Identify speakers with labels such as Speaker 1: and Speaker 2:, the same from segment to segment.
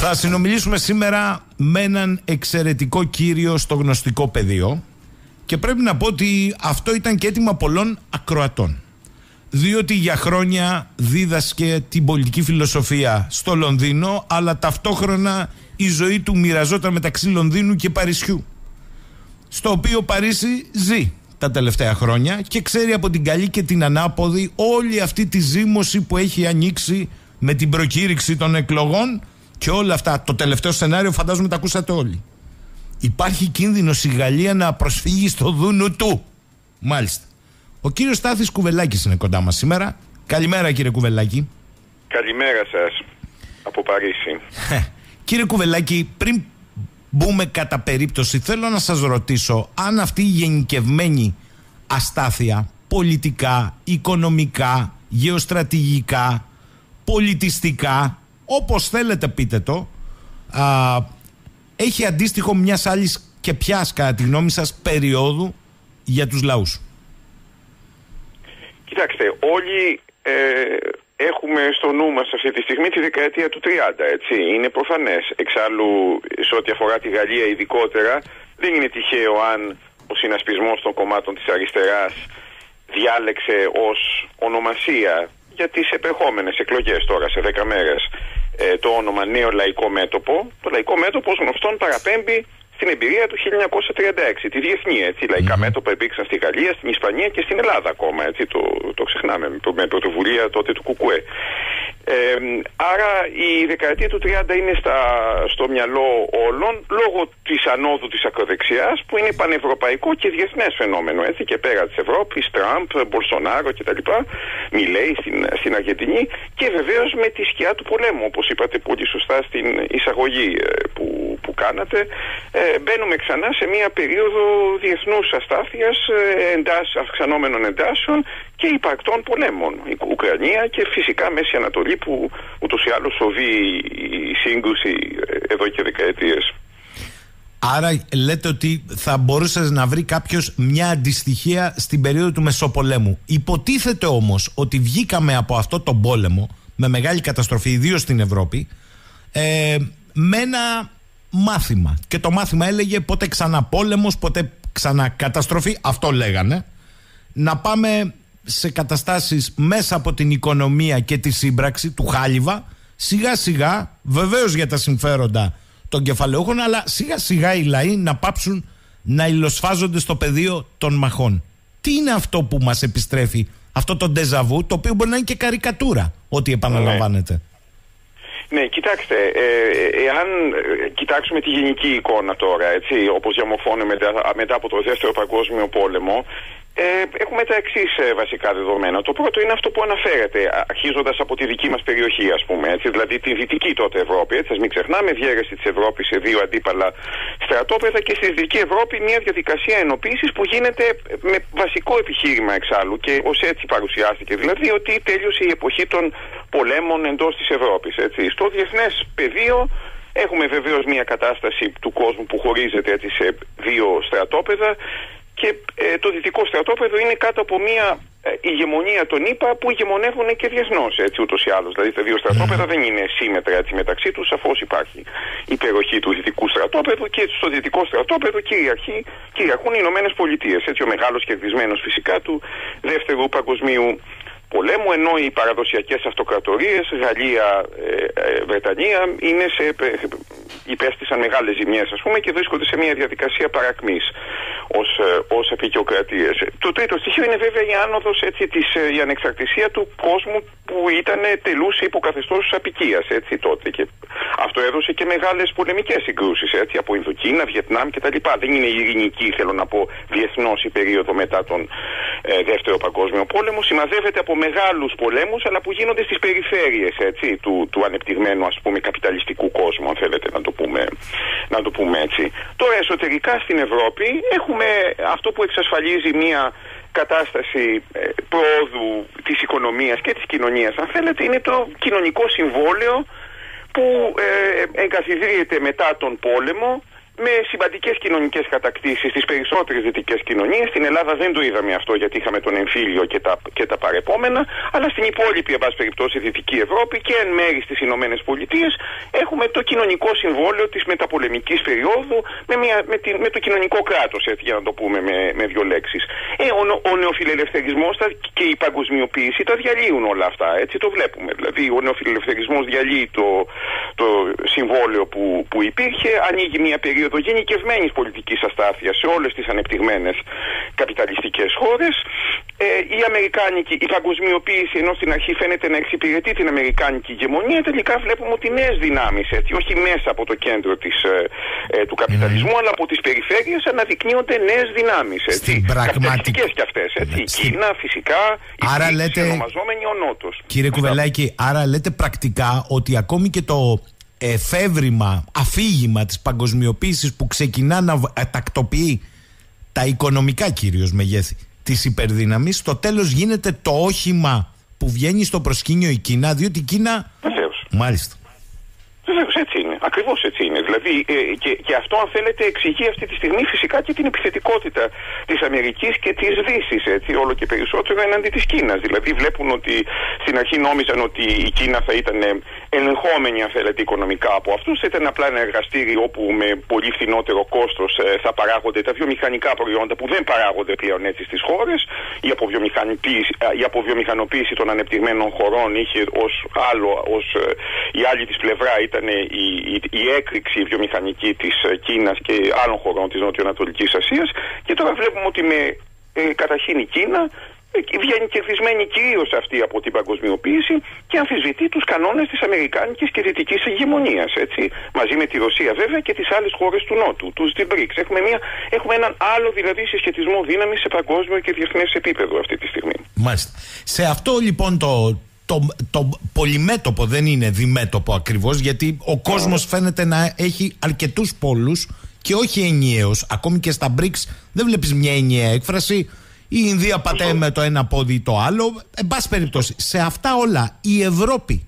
Speaker 1: Θα συνομιλήσουμε σήμερα με έναν εξαιρετικό κύριο στο γνωστικό πεδίο και πρέπει να πω ότι αυτό ήταν και έτοιμα πολλών ακροατών. Διότι για χρόνια δίδασκε την πολιτική φιλοσοφία στο Λονδίνο αλλά ταυτόχρονα η ζωή του μοιραζόταν μεταξύ Λονδίνου και Παρισιού στο οποίο Παρίσι ζει τα τελευταία χρόνια και ξέρει από την καλή και την ανάποδη όλη αυτή τη ζήμωση που έχει ανοίξει με την προκήρυξη των εκλογών και όλα αυτά. Το τελευταίο σενάριο φαντάζομαι τα ακούσατε όλοι. Υπάρχει κίνδυνο η Γαλλία να προσφύγει στο δούνο του. Μάλιστα. Ο κύριος Στάθης Κουβελάκης είναι κοντά μας σήμερα. Καλημέρα κύριε Κουβελάκη.
Speaker 2: Καλημέρα σας από Παρίσι.
Speaker 1: κύριε Κουβελάκη, πριν μπούμε κατά περίπτωση, θέλω να σας ρωτήσω αν αυτή η γενικευμένη αστάθεια πολιτικά, οικονομικά, γεωστρατηγικά, πολιτιστικά, όπως θέλετε πείτε το, α, έχει αντίστοιχο μιας άλλης και ποιας κατά τη γνώμη σας περίοδου για τους λαούς.
Speaker 2: Κοιτάξτε, όλοι ε, έχουμε στο νου μας αυτή τη στιγμή τη δεκαετία του 30, έτσι. Είναι προφανές. Εξάλλου, σε ό,τι αφορά τη Γαλλία ειδικότερα, δεν είναι τυχαίο αν ο συνασπισμός των κομμάτων της αριστεράς διάλεξε ως ονομασία για τις επερχόμενες εκλογές τώρα σε 10 μέρες ε, το όνομα Νέο Λαϊκό Μέτωπο. Το Λαϊκό Μέτωπο ως γνωστόν παραπέμπει στην εμπειρία του 1936, τη διεθνή. Έτσι, λαϊκά mm. μέτωπα υπήρξαν στη Γαλλία, στην Ισπανία και στην Ελλάδα ακόμα. Έτσι, το, το ξεχνάμε με πρωτοβουλία τότε του Κουκουέ. Ε, άρα η δεκαετία του 30 είναι στα, στο μυαλό όλων λόγω της ανόδου της ακροδεξιάς που είναι πανευρωπαϊκό και διεθνές φαινόμενο. Έτσι, και πέρα της Ευρώπης, Τραμπ, Μπολσονάρο κτλ. Μιλέει στην, στην Αργεντινή και βεβαίως με τη σκιά του πολέμου, όπως είπατε πολύ σωστά στην εισαγωγή ε, που, που κάνατε. Ε, μπαίνουμε ξανά σε μια περίοδο διεθνούς αστάθειας, ε, εντάσ, αυξανόμενων εντάσεων και υπαρκτών πολέμων. Η Ουκρανία και φυσικά Μέση Ανατολή που ούτως ή άλλως σοβεί η σύγκρουση ε, εδώ και δεκαετίες.
Speaker 1: Άρα λέτε ότι θα μπορούσε να βρει κάποιος μια αντιστοιχία στην περίοδο του Μεσοπολέμου. Υποτίθεται όμως ότι βγήκαμε από αυτό τον πόλεμο με μεγάλη καταστροφή, ιδίως στην Ευρώπη, ε, με ένα μάθημα. Και το μάθημα έλεγε ποτέ ξανά πόλεμος, ποτέ ξανά καταστροφή. Αυτό λέγανε. Να πάμε σε καταστάσεις μέσα από την οικονομία και τη σύμπραξη του Χάλιβα σιγά σιγά, βεβαίως για τα συμφέροντα των κεφαλαιούχων αλλά σιγά σιγά οι λαοί να πάψουν να υλοσφάζονται στο πεδίο των μαχών. Τι είναι αυτό που μας επιστρέφει αυτό το ντεζαβού το οποίο μπορεί να είναι και καρικατούρα ότι επαναλαμβάνεται;
Speaker 2: Ναι, κοιτάξτε, ε, εάν ε, κοιτάξουμε τη γενική εικόνα τώρα, έτσι, όπως διαμορφώνει μετά, μετά από το Δεύτερο Παγκόσμιο Πόλεμο, ε, έχουμε τα εξής ε, βασικά δεδομένα. Το πρώτο είναι αυτό που αναφέρεται, αρχίζοντας από τη δική μας περιοχή, ας πούμε, έτσι, δηλαδή τη δυτική τότε Ευρώπη. Έτσι, ας μην ξεχνάμε, διέρεση της Ευρώπης σε δύο αντίπαλα στρατόπεδα και στη δυτική Ευρώπη μια διαδικασία ενοποίησης που γίνεται με βασικό επιχείρημα εξάλλου και ως έτσι παρουσιάστηκε. Δηλαδή ότι τέλειωσε η εποχή των πολέμων εντός της Ευρώπης. Στο διεθνές πεδίο Έχουμε βεβαίως μια κατάσταση του κόσμου που χωρίζεται έτσι σε δύο στρατόπεδα και ε, το δυτικό στρατόπεδο είναι κάτω από μια ε, ηγεμονία των ΗΠΑ που ηγεμονεύουν και διεθνώς έτσι ούτως ή άλλως. Δηλαδή τα δύο στρατόπεδα δεν είναι σύμμετρα έτσι μεταξύ τους, σαφώς υπάρχει υπεροχή του δυτικού στρατόπεδου και στο δυτικό στρατόπεδο κυριαρχεί, κυριαρχούν οι Ηνωμένες Πολιτείες. Έτσι ο μεγάλος κερδισμένος φυσικά του δεύτερου παγκοσμίου πολέμου, ενώ οι παραδοσιακές αυτοκρατορίες, Γαλλία, ε, ε, Βρετανία, είναι σε, υπέστησαν μεγάλες ζημιές ας πούμε και βρίσκονται σε μια διαδικασία παρακμής ως, ε, ως απεικιοκρατίες. Το τρίτο στοιχείο είναι βέβαια η άνοδος έτσι, της, ε, η ανεξαρτησία του κόσμου που ήταν τελούσε υποκαθεστώς απικίας έτσι τότε και αυτό έδωσε και μεγάλες πολεμικές συγκρούσεις έτσι, από Ινδοκίνα, Βιετνάμ κτλ. Δεν είναι ειρηνική θέλω να πω διεθνώς η περίοδο μετά τον ε, δεύτερο παγκόσμιο πόλεμο συμμαζεύεται από μεγάλους πολέμους αλλά που γίνονται στις περιφέρειες έτσι, του, του ανεπτυγμένου ας πούμε καπιταλιστικού κόσμου αν θέλετε να το πούμε, να το πούμε έτσι. Τώρα εσωτερικά στην Ευρώπη έχουμε αυτό που εξασφαλίζει μια κατάσταση ε, πρόοδου της οικονομίας και της κοινωνίας αν θέλετε είναι το κοινωνικό συμβόλαιο που ε, εγκαθιδρύεται μετά τον πόλεμο με σημαντικέ κοινωνικές κατακτήσεις στις περισσότερες δυτικές κοινωνίες. Στην Ελλάδα δεν το είδαμε αυτό γιατί είχαμε τον εμφύλιο και τα, και τα παρεπόμενα, αλλά στην υπόλοιπη, εν πάση περιπτώσει, Δυτική Ευρώπη και εν μέρη στις Ηνωμένες Πολιτείες έχουμε το κοινωνικό συμβόλαιο της μεταπολεμικής περίοδου με, μια, με, τη, με το κοινωνικό κράτος, έτσι για να το πούμε με, με δύο λέξεις. Ε, ο, ο νεοφιλελευθερισμός και η παγκοσμιοποίηση τα διαλύουν όλα αυτά, έτσι το βλέπουμε. Δηλαδή, ο νεοφιλελευθερισμός διαλύει το, το συμβόλαιο που, που υπήρχε, ανοίγει μια περίοδο γενικευμένη πολιτικής αστάθειας σε όλες τις ανεπτυγμένες καπιταλιστικές χώρες. Ε, η Αμερικάνικη, η παγκοσμιοποίηση, ενώ στην αρχή φαίνεται να εξυπηρετεί την Αμερικάνικη ηγεμονία, τελικά βλέπουμε ότι νέες δυνάμεις, όχι μέσα από το κέντρο της, ε, ε του καπιταλισμού, mm. αλλά από τις περιφέρειες αναδεικνύονται νέες δυνάμεις.
Speaker 1: Στην πραγματική.
Speaker 2: κι αυτές. Ναι. Κίνα, φυσικά,
Speaker 1: άρα η λέτε...
Speaker 2: ονομαζόμενη ο Νότος.
Speaker 1: Κύριε Κουβελάκη, άρα λέτε πρακτικά ότι ακόμη και το εφεύρημα, αφήγημα της παγκοσμιοποίησης που ξεκινά να τακτοποιεί τα οικονομικά κυρίως μεγέθη της υπερδύναμης, στο τέλος γίνεται το όχημα που βγαίνει στο προσκήνιο η Κίνα, διότι η Κίνα...
Speaker 2: Βεβαίως.
Speaker 1: Μάλιστα.
Speaker 2: Βεβαίως έτσι είναι. Ακριβώς έτσι είναι. Δηλαδή, ε, και, και αυτό, αν θέλετε, εξηγεί αυτή τη στιγμή φυσικά και την επιθετικότητα της Αμερικής και της Δύσης. Όλο και περισσότερο εναντί της Κίνας. Δηλαδή, βλέπουν ότι στην αρχή νόμιζαν ότι η Κίνα θα ήταν ελεγχόμενη, αν θέλετε, οικονομικά από αυτούς. Θα ήταν απλά ένα εργαστήριο όπου με πολύ φθηνότερο κόστος ε, θα παράγονται τα βιομηχανικά προϊόντα που δεν παράγονται πλέον έτσι στις χώρες. Η, η αποβιομηχανοποίηση των ανεπτυγμένων χωρών είχε ως άλλο, ως, ε, η άλλη της πλευρά ήταν ήταν η, η, η έκρηξη βιομηχανική της ε, Κίνας και άλλων χωρών της Νοτιοανατολικής Ασίας και τώρα βλέπουμε ότι με ε, καταρχήν η Κίνα ε, βγαίνει κερδισμένη κυρίως αυτή από την παγκοσμιοποίηση και αμφισβητεί τους κανόνες της Αμερικάνικης και Δυτικής ηγεμονίας. Μαζί με τη Ρωσία βέβαια και τις άλλες χώρες του Νότου, τους BRICS. Έχουμε, μια, έχουμε έναν άλλο δηλαδή συσχετισμό δύναμης σε παγκόσμιο και διεθνές επίπεδο αυτή τη στιγμή.
Speaker 1: Μάλιστα. Σε αυτό λοιπόν το, το, το πολυμέτωπο δεν είναι διμέτωπο ακριβώς γιατί ο κόσμος φαίνεται να έχει αρκετούς πόλους και όχι ενιαίος. Ακόμη και στα BRICS δεν βλέπεις μια ενιαία έκφραση. Η Ινδία πατάει με το ένα πόδι ή το άλλο. Εν πάση περιπτώσει, σε αυτά όλα η Ευρώπη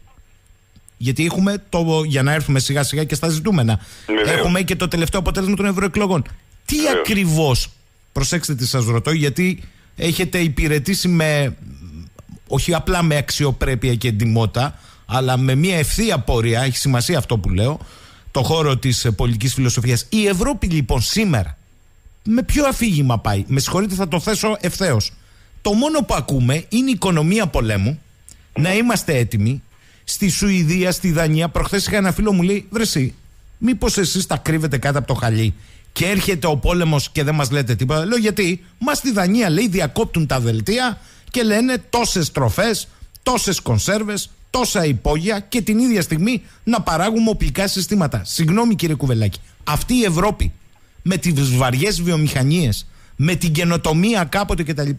Speaker 1: γιατί έχουμε το, για να έρθουμε σιγά σιγά και στα ζητούμενα. Έχουμε και το τελευταίο αποτέλεσμα των ευρωεκλογών. Τι ακριβώς, προσέξτε τι σας ρωτώ, γιατί έχετε υπηρετήσει με όχι απλά με αξιοπρέπεια και εντυμότητα, αλλά με μια ευθεία πορεία, έχει σημασία αυτό που λέω, το χώρο της πολιτικής φιλοσοφίας. Η Ευρώπη λοιπόν σήμερα, με ποιο αφήγημα πάει, με συγχωρείτε θα το θέσω ευθέως. Το μόνο που ακούμε είναι η οικονομία πολέμου, να είμαστε έτοιμοι. Στη Σουηδία, στη Δανία, προχθές είχα ένα φίλο μου λέει: Βρεσί, μήπως εσείς τα κρύβετε κάτω από το χαλί και έρχεται ο πόλεμος και δεν μας λέτε τίποτα. Λέω γιατί, μα στη Δανία λέει διακόπτουν τα δελτία, και λένε τόσες τροφές, τόσες κονσέρβες, τόσα υπόγεια και την ίδια στιγμή να παράγουμε οπλικά συστήματα. Συγγνώμη κύριε Κουβελάκη, αυτή η Ευρώπη με τις βαριές βιομηχανίες, με την καινοτομία κάποτε κτλ.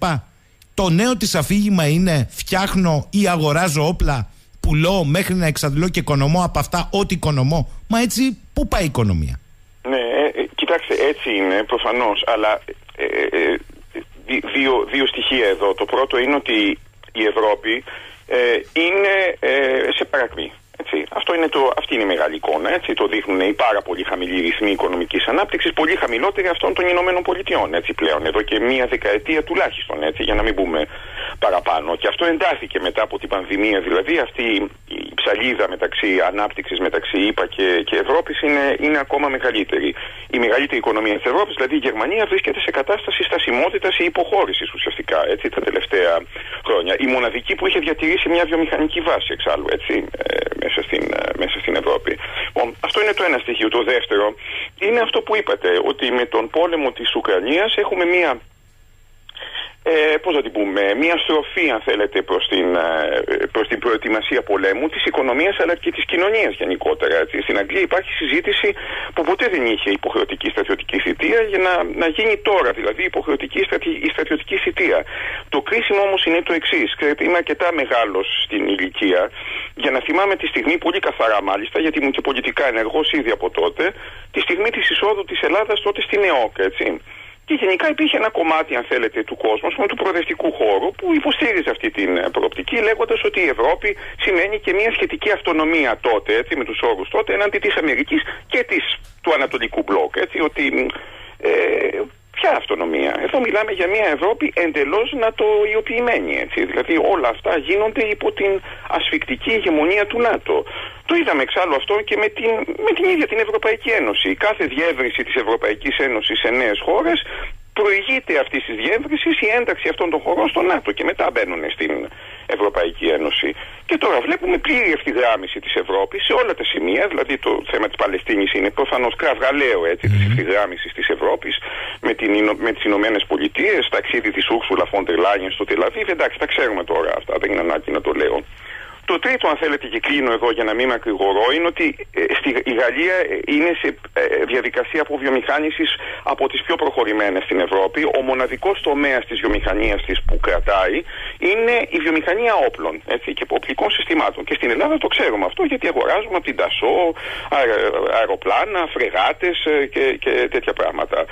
Speaker 1: Το νέο της αφήγημα είναι φτιάχνω ή αγοράζω όπλα, πουλώ μέχρι να εξαντλώ και οικονομώ από αυτά ό,τι οικονομώ. Μα έτσι, πού πάει η οικονομία;
Speaker 2: Ναι, ε, ε κοιτάξτε, έτσι είναι προφανώς, αλλά ε, ε δύο, δύο στοιχεία εδώ. Το πρώτο είναι ότι η Ευρώπη ε, είναι ε, σε παρακμή. Έτσι. Αυτό είναι το, αυτή είναι η μεγάλη εικόνα. Έτσι. Το δείχνουν οι πάρα πολύ χαμηλοί ρυθμοί οικονομικής ανάπτυξης, πολύ χαμηλότεροι αυτών των Ηνωμένων Πολιτειών έτσι, πλέον. Εδώ και μία δεκαετία τουλάχιστον, έτσι, για να μην πούμε παραπάνω. Και αυτό εντάθηκε μετά από την πανδημία. Δηλαδή αυτή η ψαλίδα μεταξύ ανάπτυξης μεταξύ ΗΠΑ και, και Ευρώπης είναι, είναι ακόμα μεγαλύτερη. Η μεγαλύτερη οικονομία της Ευρώπης, δηλαδή η Γερμανία, βρίσκεται σε κατάσταση στασιμότητας ή υποχώρησης ουσιαστικά έτσι, τα τελευταία χρόνια. Η μοναδική που είχε διατηρήσει μια βιομηχανική βάση εξάλλου έτσι, ε, μέσα, στην, ε, μέσα στην Ευρώπη. Λοιπόν, αυτό είναι το ένα στοιχείο. Το δεύτερο είναι αυτό που είπατε, ότι με τον πόλεμο της Ουκρανίας έχουμε μια ε, πώς να την πούμε, μια στροφή αν θέλετε προς την, ε, προς την προετοιμασία πολέμου της οικονομίας αλλά και της κοινωνίας γενικότερα. Έτσι. Στην Αγγλία υπάρχει συζήτηση που ποτέ δεν είχε υποχρεωτική στρατιωτική θητεία για να, να γίνει τώρα, δηλαδή υποχρεωτική η στρατιωτική θητεία. Το κρίσιμο όμως είναι το εξής. Είμαι αρκετά μεγάλος στην ηλικία για να θυμάμαι τη στιγμή, πολύ καθαρά μάλιστα, γιατί ήμουν και πολιτικά ενεργός ήδη από τότε, τη στιγμή της εισόδου της Ελλάδας τότε στην ΕΟΚ, έτσι. Και γενικά υπήρχε ένα κομμάτι, αν θέλετε, του κόσμου, πούμε, του προοδευτικού χώρου, που υποστήριζε αυτή την ε, προοπτική, λέγοντας ότι η Ευρώπη σημαίνει και μια σχετική αυτονομία τότε, έτσι, με τους όρους τότε, έναντι της Αμερικής και της, του Ανατολικού Μπλοκ. Έτσι, ότι ε, Ποια αυτονομία. Εδώ μιλάμε για μια Ευρώπη εντελώς νατοϊοποιημένη. Έτσι. Δηλαδή όλα αυτά γίνονται υπό την ασφικτική ηγεμονία του ΝΑΤΟ. Το είδαμε εξάλλου αυτό και με την, με την ίδια την Ευρωπαϊκή Ένωση. Κάθε διεύρυνση της Ευρωπαϊκής Ένωσης σε νέες χώρες προηγείται αυτή της διεύρυνσης η ένταξη αυτών των χωρών στο ΝΑΤΟ και μετά μπαίνουν στην Ευρωπαϊκή Ένωση. Και τώρα βλέπουμε πλήρη ευθυγράμμιση της Ευρώπης σε όλα τα σημεία. Δηλαδή το θέμα της Παλαιστίνης είναι προφανώς κραυγαλαίο έτσι, mm. τη ευθυγράμμισης της Ευρώπης με, με τις Ηνωμένες Πολιτείες, ταξίδι της Ούρσουλα Φόντερ Λάγεν στο Τελαβίβ. Εντάξει, τα ξέρουμε τώρα αυτά, δεν είναι ανάγκη να το λέω. Το τρίτο, αν θέλετε, και κλείνω εδώ για να μην μακρηγορώ, είναι ότι ε, στη, η Γαλλία ε, είναι σε ε, διαδικασία αποβιομηχάνησης από τις πιο προχωρημένες στην Ευρώπη. Ο μοναδικός τομέας της βιομηχανίας της που κρατάει είναι η βιομηχανία όπλων έτσι, και οπλικών συστημάτων. Και στην Ελλάδα το ξέρουμε αυτό γιατί αγοράζουμε από την Τασό αεροπλάνα, φρεγάτες και, και τέτοια πράγματα.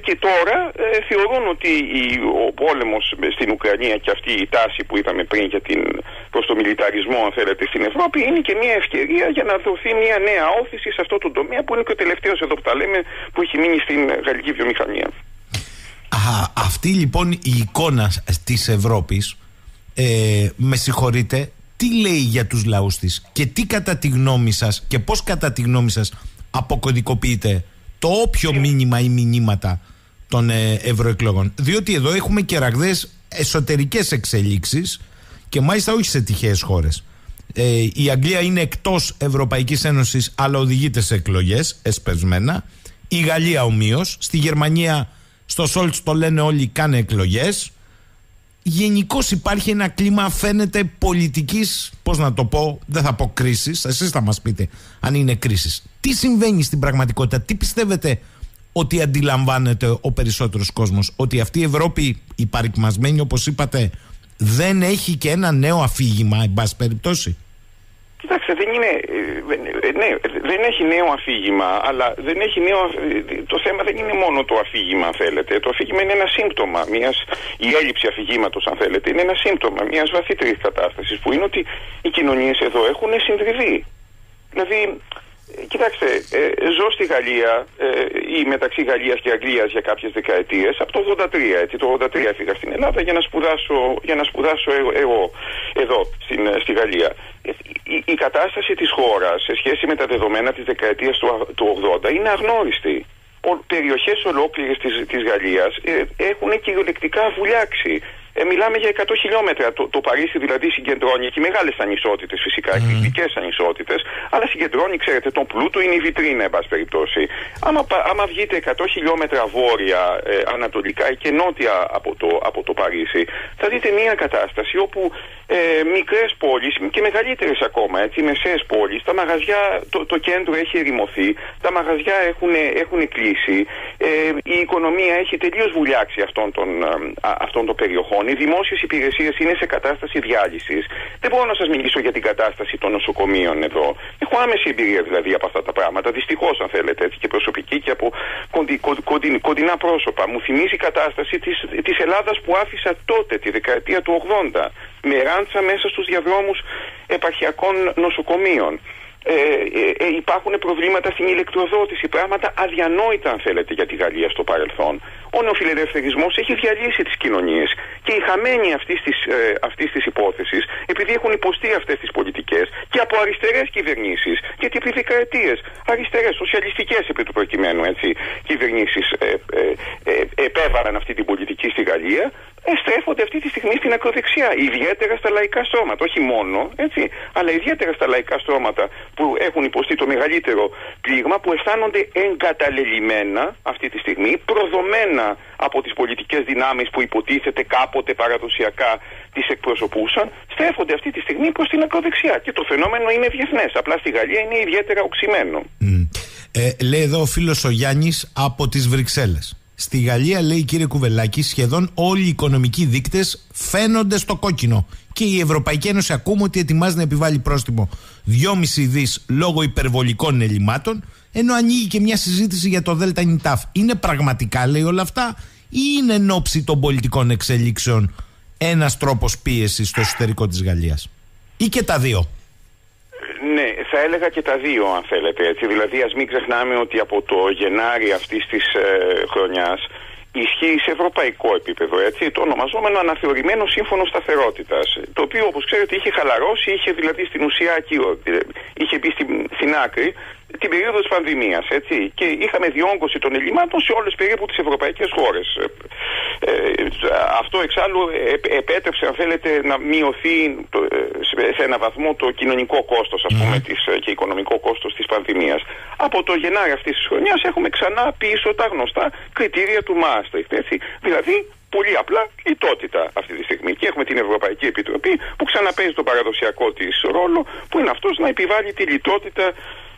Speaker 2: και τώρα θεωρούν ότι ο πόλεμος στην Ουκρανία και αυτή η τάση που είδαμε πριν για την, προς το μιλιταρισμό αν θέλετε, στην Ευρώπη, είναι και μια ευκαιρία για να δοθεί μια νέα όθηση σε αυτό το τομέα που είναι και ο τελευταίος εδώ που τα λέμε, που έχει μείνει στην γαλλική βιομηχανία.
Speaker 1: Α, αυτή λοιπόν η εικόνα της Ευρώπης ε, με συγχωρείτε τι λέει για τους λαούς της και τι κατά τη γνώμη σας και πώς κατά τη γνώμη σας αποκωδικοποιείται το όποιο μήνυμα ή μηνύματα των ε, ευρωεκλογών διότι εδώ έχουμε και ραγδαίες εσωτερικές εξελίξεις και μάλιστα όχι σε τυχαίες χώρες. Ε, η Αγγλία είναι εκτός Ευρωπαϊκής Ένωσης, αλλά οδηγείται σε εκλογές, εσπεσμένα. Η Γαλλία ομοίως. Στη Γερμανία, στο Σόλτς το λένε όλοι, κάνε εκλογές. Γενικώς υπάρχει ένα κλίμα, φαίνεται πολιτικής, πώς να το πω, δεν θα πω κρίσης. Εσείς θα μας πείτε αν είναι κρίσης. Τι συμβαίνει στην πραγματικότητα, τι πιστεύετε ότι αντιλαμβάνεται ο περισσότερος κόσμος, ότι αυτή η Ευρώπη, η παρικμασμένη, όπως είπατε, δεν έχει και ένα νέο αφήγημα, εν πάση περιπτώσει.
Speaker 2: Κοιτάξτε, δεν είναι. Ε, ναι, δεν έχει νέο αφήγημα, αλλά δεν έχει νέο, το θέμα δεν είναι μόνο το αφήγημα, αν θέλετε. Το αφήγημα είναι ένα σύμπτωμα. Μιας, η έλλειψη αφηγήματος, αν θέλετε, είναι ένα σύμπτωμα μιας βαθύτερης κατάστασης που είναι ότι οι κοινωνίες εδώ έχουν συντριβεί. Δηλαδή, Κοιτάξτε, ε, ζω στη Γαλλία ε, ή μεταξύ Γαλλίας και Αγγλίας για κάποιες δεκαετίες από το 83, έτσι, το 83 έφυγα στην Ελλάδα για να σπουδάσω, για να σπουδάσω εγώ, εδώ στην, ε, στη Γαλλία. Ε, η, η, κατάσταση της χώρας σε σχέση με τα δεδομένα της δεκαετίας του, του 80 είναι αγνώριστη. Ο, περιοχές ολόκληρες της, της Γαλλίας ε, έχουν κυριολεκτικά βουλιάξει. Ε, μιλάμε για 100 χιλιόμετρα. Το, το Παρίσι δηλαδή συγκεντρώνει και μεγάλες ανισότητες φυσικά, mm. εκρηκτικέ ανισότητες, αλλά συγκεντρώνει, ξέρετε, τον πλούτο είναι η βιτρίνα, εν πάση περιπτώσει. Άμα, άμα βγείτε 100 χιλιόμετρα βόρεια, ε, ανατολικά και νότια από το, από το Παρίσι, θα δείτε μια κατάσταση όπου ε, μικρές πόλεις και μεγαλύτερες ακόμα, έτσι, μεσαίες πόλεις, τα μαγαζιά, το, το κέντρο έχει ερημωθεί, τα μαγαζιά έχουν, έχουν κλείσει, ε, η οικονομία έχει τελείως βουλιάξει αυτών των, ε, αυτών των περιοχών οι δημόσιες υπηρεσίες είναι σε κατάσταση διάλυσης. Δεν μπορώ να σας μιλήσω για την κατάσταση των νοσοκομείων εδώ. Έχω άμεση εμπειρία δηλαδή από αυτά τα πράγματα. Δυστυχώς, αν θέλετε, έτσι και προσωπική και από κοντινά πρόσωπα. Μου θυμίζει η κατάσταση της Ελλάδας που άφησα τότε, τη δεκαετία του 80, με ράντσα μέσα στους διαδρόμους επαρχιακών νοσοκομείων. Ε, ε, ε, υπάρχουν προβλήματα στην ηλεκτροδότηση, πράγματα αδιανόητα αν θέλετε για τη Γαλλία στο παρελθόν. Ο νεοφιλελευθερισμός έχει διαλύσει τις κοινωνίες και οι χαμένοι αυτής της, ε, αυτής της υπόθεσης, επειδή έχουν υποστεί αυτές τις πολιτικές και από αριστερές κυβερνήσεις, γιατί επί δεκαετίες αριστερές, σοσιαλιστικές επί του προκειμένου έτσι, κυβερνήσεις ε, ε, επέβαλαν αυτή την πολιτική στη Γαλλία, στρέφονται αυτή τη στιγμή στην ακροδεξιά, ιδιαίτερα στα λαϊκά στρώματα, όχι μόνο, έτσι, αλλά ιδιαίτερα στα λαϊκά στρώματα που έχουν υποστεί το μεγαλύτερο πλήγμα, που αισθάνονται εγκαταλελειμμένα αυτή τη στιγμή, προδομένα από τις πολιτικές δυνάμεις που υποτίθεται κάποτε παραδοσιακά τις εκπροσωπούσαν, στρέφονται αυτή τη στιγμή προς την ακροδεξιά. Και το φαινόμενο είναι διεθνές, απλά στη Γαλλία είναι ιδιαίτερα οξυμένο.
Speaker 1: Ε, λέει εδώ ο φίλος ο Γιάννης από τις Βρυξέλλες. Στη Γαλλία, λέει κύριε Κουβελάκη, σχεδόν όλοι οι οικονομικοί δείκτες φαίνονται στο κόκκινο. Και η Ευρωπαϊκή Ένωση ακούμε ότι ετοιμάζει να επιβάλλει πρόστιμο 2,5 δις λόγω υπερβολικών ελλημάτων, ενώ ανοίγει και μια συζήτηση για το ΔΝΤ. Είναι πραγματικά, λέει όλα αυτά, ή είναι εν ώψη των πολιτικών εξελίξεων ένας τρόπος πίεσης στο εσωτερικό της Γαλλίας; Ή και τα δύο;
Speaker 2: Ναι, θα έλεγα και τα δύο αν θέλετε. Έτσι. Δηλαδή ας μην ξεχνάμε ότι από το Γενάρη αυτής της ε, χρονιάς ισχύει σε ευρωπαϊκό επίπεδο, έτσι, το ονομαζόμενο αναθεωρημένο σύμφωνο σταθερότητας. Το οποίο, όπως ξέρετε, είχε χαλαρώσει, είχε δηλαδή στην ουσία είχε μπει στην, στην άκρη την περίοδος τη πανδημία. Και είχαμε διόγκωση των ελλημάτων σε όλες περίπου τις ευρωπαϊκές χώρες. Ε, αυτό εξάλλου επέτρεψε, αν θέλετε, να μειωθεί σε ένα βαθμό το κοινωνικό κόστος, ας πούμε, της, και οικονομικό κόστος της πανδημίας. Από το Γενάρη αυτής της χρονιάς έχουμε ξανά πίσω τα γνωστά κριτήρια του Μάστριχτ. Δηλαδή, πολύ απλά λιτότητα αυτή τη στιγμή. Και έχουμε την Ευρωπαϊκή Επιτροπή που ξαναπέζει τον παραδοσιακό της ρόλο, που είναι αυτός να επιβάλλει τη λιτότητα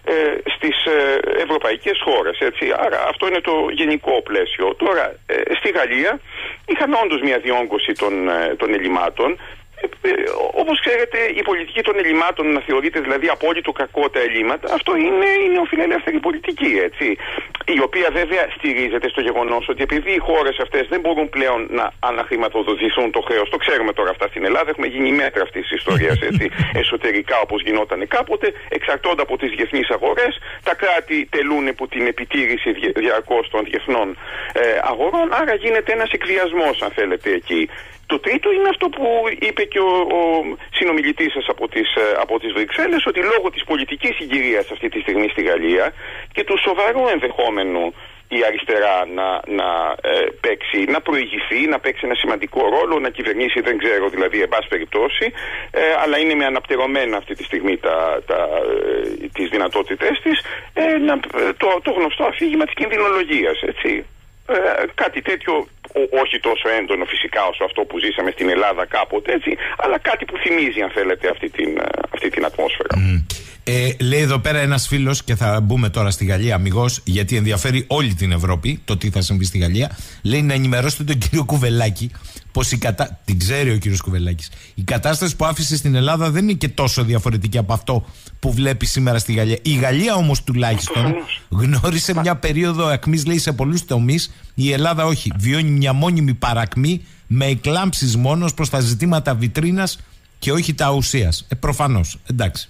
Speaker 2: ε, στις ε, ευρωπαϊκές χώρες. Έτσι. Άρα αυτό είναι το γενικό πλαίσιο. Τώρα, ε, στη Γαλλία είχαμε όντως μια διόγκωση των, ε, των ελλημάτων ε, Όπως ξέρετε, η πολιτική των ελλημάτων να θεωρείται δηλαδή απόλυτο κακό τα ελλείμματα, αυτό είναι η νεοφιλελεύθερη πολιτική, έτσι. Η οποία βέβαια στηρίζεται στο γεγονός ότι επειδή οι χώρες αυτές δεν μπορούν πλέον να αναχρηματοδοτηθούν το χρέος, το ξέρουμε τώρα αυτά στην Ελλάδα, έχουμε γίνει μέτρα αυτής της ιστορίας, έτσι. Εσωτερικά όπως γινόταν κάποτε, εξαρτώνται από τις διεθνείς αγορές, τα κράτη τελούν από την επιτήρηση διαρκώς των διεθνών ε, αγορών, άρα γίνεται ένας εκβιασμός, αν θέλετε, εκεί. Το τρίτο είναι αυτό που είπε και ο, ο συνομιλητής σας από τις ε, από τις Βρυξέλλες, ότι λόγω της πολιτικής συγκυρίας αυτή τη στιγμή στη Γαλλία και του σοβαρού ενδεχόμενου η αριστερά να, να ε, παίξει, να προηγηθεί, να παίξει ένα σημαντικό ρόλο, να κυβερνήσει, δεν ξέρω δηλαδή, εν πάση περιπτώσει, ε, αλλά είναι με αναπτερωμένα αυτή τη στιγμή τα, τα, ε, τις δυνατότητές της, ε, να, το, το γνωστό αφήγημα της κινδυνολογίας, έτσι. Ε, κάτι τέτοιο όχι τόσο έντονο φυσικά όσο αυτό που ζήσαμε στην Ελλάδα κάποτε έτσι, αλλά κάτι που θυμίζει αν θέλετε αυτή την, ε, αυτή την ατμόσφαιρα.
Speaker 1: Ε, λέει εδώ πέρα ένας φίλος και θα μπούμε τώρα στη Γαλλία αμυγός γιατί ενδιαφέρει όλη την Ευρώπη το τι θα συμβεί στη Γαλλία. Λέει να ενημερώσετε τον κύριο Κουβελάκη πως η κατα... την ξέρει ο κύριος Κουβελάκης. Η κατάσταση που άφησε στην Ελλάδα δεν είναι και τόσο διαφορετική από αυτό που βλέπει σήμερα στη Γαλλία. Η Γαλλία όμως τουλάχιστον γνώρισε μια περίοδο ακμής, λέει, σε πολλούς τομείς. Η Ελλάδα όχι. Βιώνει μια μόνιμη παρακμή με εκλάμψεις μόνο προς τα ζητήματα βιτρίνας και όχι τα ουσίας. Ε, προφανώς. Εντάξει.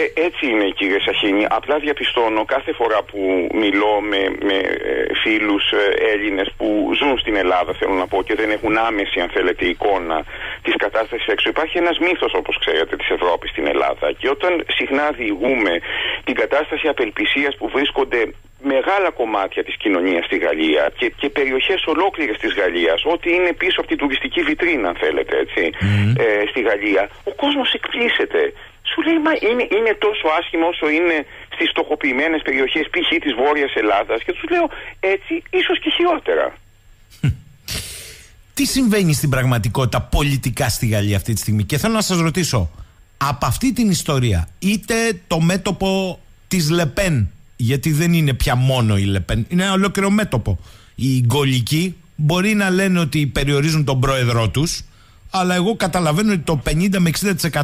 Speaker 2: Ε, έτσι είναι κύριε Σαχίνη. Απλά διαπιστώνω κάθε φορά που μιλώ με, με ε, φίλους ε, Έλληνες που ζουν στην Ελλάδα θέλω να πω και δεν έχουν άμεση αν θέλετε εικόνα της κατάστασης έξω. Υπάρχει ένας μύθος όπως ξέρετε της Ευρώπης στην Ελλάδα και όταν συχνά διηγούμε την κατάσταση απελπισίας που βρίσκονται μεγάλα κομμάτια της κοινωνίας στη Γαλλία και, και περιοχές ολόκληρες της Γαλλίας ό,τι είναι πίσω από την τουριστική βιτρίνα αν θέλετε έτσι ε, στη Γαλλία ο κόσμος εκπλήσεται σου λέει, μα είναι, είναι τόσο άσχημο όσο είναι στις στοχοποιημένες περιοχές π.χ. της Βόρειας Ελλάδας. Και τους λέω, έτσι, ίσως και χειρότερα.
Speaker 1: Τι συμβαίνει στην πραγματικότητα πολιτικά στη Γαλλία αυτή τη στιγμή, και θέλω να σας ρωτήσω, από αυτή την ιστορία, είτε το μέτωπο της Λεπέν, γιατί δεν είναι πια μόνο η Λεπέν, είναι ένα ολόκληρο μέτωπο. Οι γκολικοί μπορεί να λένε ότι περιορίζουν τον πρόεδρό τους, αλλά εγώ καταλαβαίνω ότι το 50 με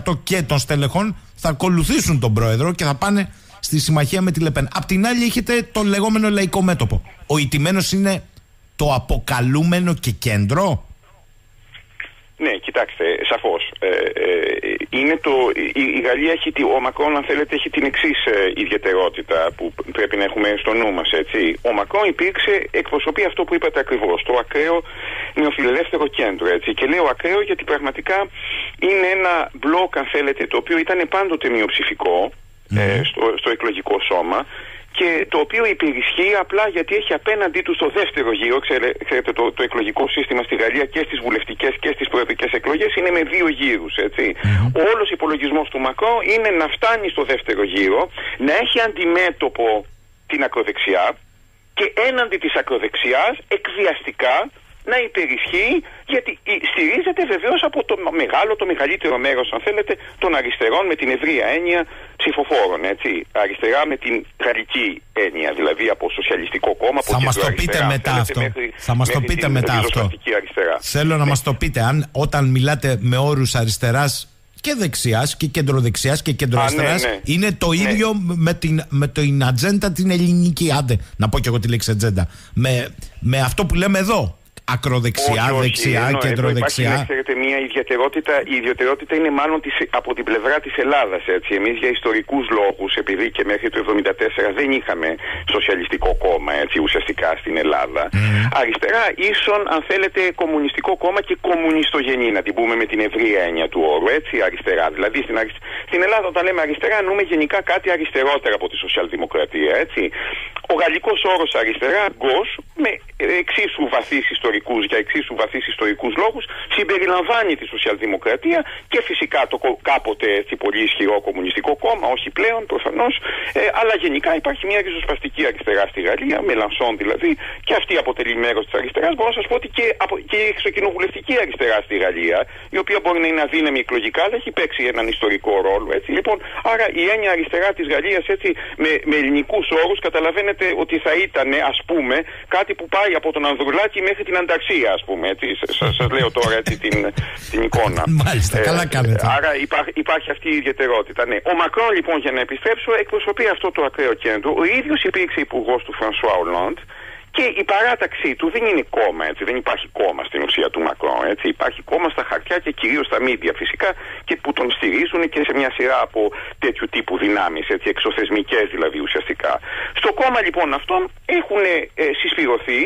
Speaker 1: 60% και των στελεχών θα ακολουθήσουν τον πρόεδρο και θα πάνε στη συμμαχία με τη Λεπέν. Απ' την άλλη έχετε το λεγόμενο λαϊκό μέτωπο. Ο ιτημένος είναι το αποκαλούμενο και κέντρο.
Speaker 2: Ναι, κοιτάξτε, σαφώς. Ε, ε, είναι το, η, η Γαλλία έχει, ο Μακρόν, αν θέλετε, έχει την εξής ε, ιδιαιτερότητα που πρέπει να έχουμε στο νου μας. Ο Μακρόν υπήρξε, εκπροσωπεί αυτό που είπατε ακριβώς, το ακραίο νεοφιλελεύθερο κέντρο. Έτσι. Και λέω ακραίο γιατί πραγματικά είναι ένα μπλοκ, αν θέλετε, το οποίο ήταν πάντοτε μειοψηφικό ε, στο, στο εκλογικό σώμα και το οποίο υπερισχύει απλά γιατί έχει απέναντί του στο δεύτερο γύρο, ξέρετε το, το εκλογικό σύστημα στη Γαλλία και στις βουλευτικές και στις προεδρικές εκλογές είναι με δύο γύρους, έτσι. Mm-hmm. Ο όλος υπολογισμός του Μακρό είναι να φτάνει στο δεύτερο γύρο, να έχει αντιμέτωπο την ακροδεξιά και έναντι της ακροδεξιάς εκβιαστικά να υπερισχύει γιατί στηρίζεται βεβαίως από το μεγάλο, το μεγαλύτερο μέρος, αν θέλετε, των αριστερών με την ευρεία έννοια ψηφοφόρων. Έτσι. Αριστερά με την γαλλική έννοια, δηλαδή από σοσιαλιστικό κόμμα.
Speaker 1: Θα μας το πείτε μετά αυτό. θα μας το πείτε μετά αυτό. Θέλω να μας το πείτε. Αν όταν μιλάτε με όρους αριστεράς και δεξιάς και κεντροδεξιάς και κεντροαριστεράς ναι, ναι. είναι το ναι. ίδιο με την, με την ατζέντα την ελληνική. Άντε, να πω και εγώ τη λέξη ατζέντα. Με, με αυτό που λέμε εδώ ακροδεξιά, όχι, όχι, δεξιά, ενώ, κεντροδεξιά.
Speaker 2: Εδώ ξέρετε, μια ιδιαιτερότητα. Η ιδιαιτερότητα είναι μάλλον της, από την πλευρά της Ελλάδας. Εμείς για ιστορικούς λόγους, επειδή και μέχρι το 1974 δεν είχαμε σοσιαλιστικό κόμμα έτσι, ουσιαστικά στην Ελλάδα. Mm. Αριστερά, ίσον, αν θέλετε, κομμουνιστικό κόμμα και κομμουνιστογενή, να την πούμε με την ευρία έννοια του όρου. Έτσι, αριστερά. Δηλαδή στην, στην Ελλάδα, όταν λέμε αριστερά, εννοούμε γενικά κάτι αριστερότερα από τη σοσιαλδημοκρατία. Έτσι. Ο γαλλικός όρος αριστερά, γκος, με εξίσου βαθύς ιστορικούς για εξίσου βαθύς ιστορικούς λόγους, συμπεριλαμβάνει τη σοσιαλδημοκρατία και φυσικά το κάποτε έτσι, πολύ ισχυρό κομμουνιστικό κόμμα, όχι πλέον προφανώς, ε, αλλά γενικά υπάρχει μια ριζοσπαστική αριστερά στη Γαλλία, με Λανσόν δηλαδή, και αυτή αποτελεί μέρος της αριστεράς. Μπορώ να σας πω ότι και, από, και η εξοκοινοβουλευτική αριστερά στη Γαλλία, η οποία μπορεί να είναι αδύναμη εκλογικά, αλλά έχει παίξει έναν ιστορικό ρόλο. Έτσι. Λοιπόν, άρα η έννοια αριστερά της Γαλλίας με, με ελληνικούς όρους καταλαβαίνετε ότι θα ήταν, ας πούμε, κάτι που πάει από τον Ανδρουλάκη μέχρι την Ανταξία, ας πούμε. Σα λέω τώρα έτσι, την, την εικόνα.
Speaker 1: Μάλιστα, ε, καλά κάνετε.
Speaker 2: Άρα υπάρχει, υπάρχει αυτή η ιδιαιτερότητα. Ναι. Ο Μακρόν, λοιπόν, για να επιστρέψω, εκπροσωπεί αυτό το ακραίο κέντρο. Ο ίδιος υπήρξε υπουργός του Φρανσουά Ολόντ. Και η παράταξή του δεν είναι κόμμα, έτσι, δεν υπάρχει κόμμα στην ουσία του Μακρόν. Έτσι. Υπάρχει κόμμα στα χαρτιά και κυρίως στα μίδια φυσικά και που τον στηρίζουν και σε μια σειρά από τέτοιου τύπου δυνάμεις, εξωθεσμικές δηλαδή ουσιαστικά. Στο κόμμα λοιπόν αυτό έχουν ε, συσπηρωθεί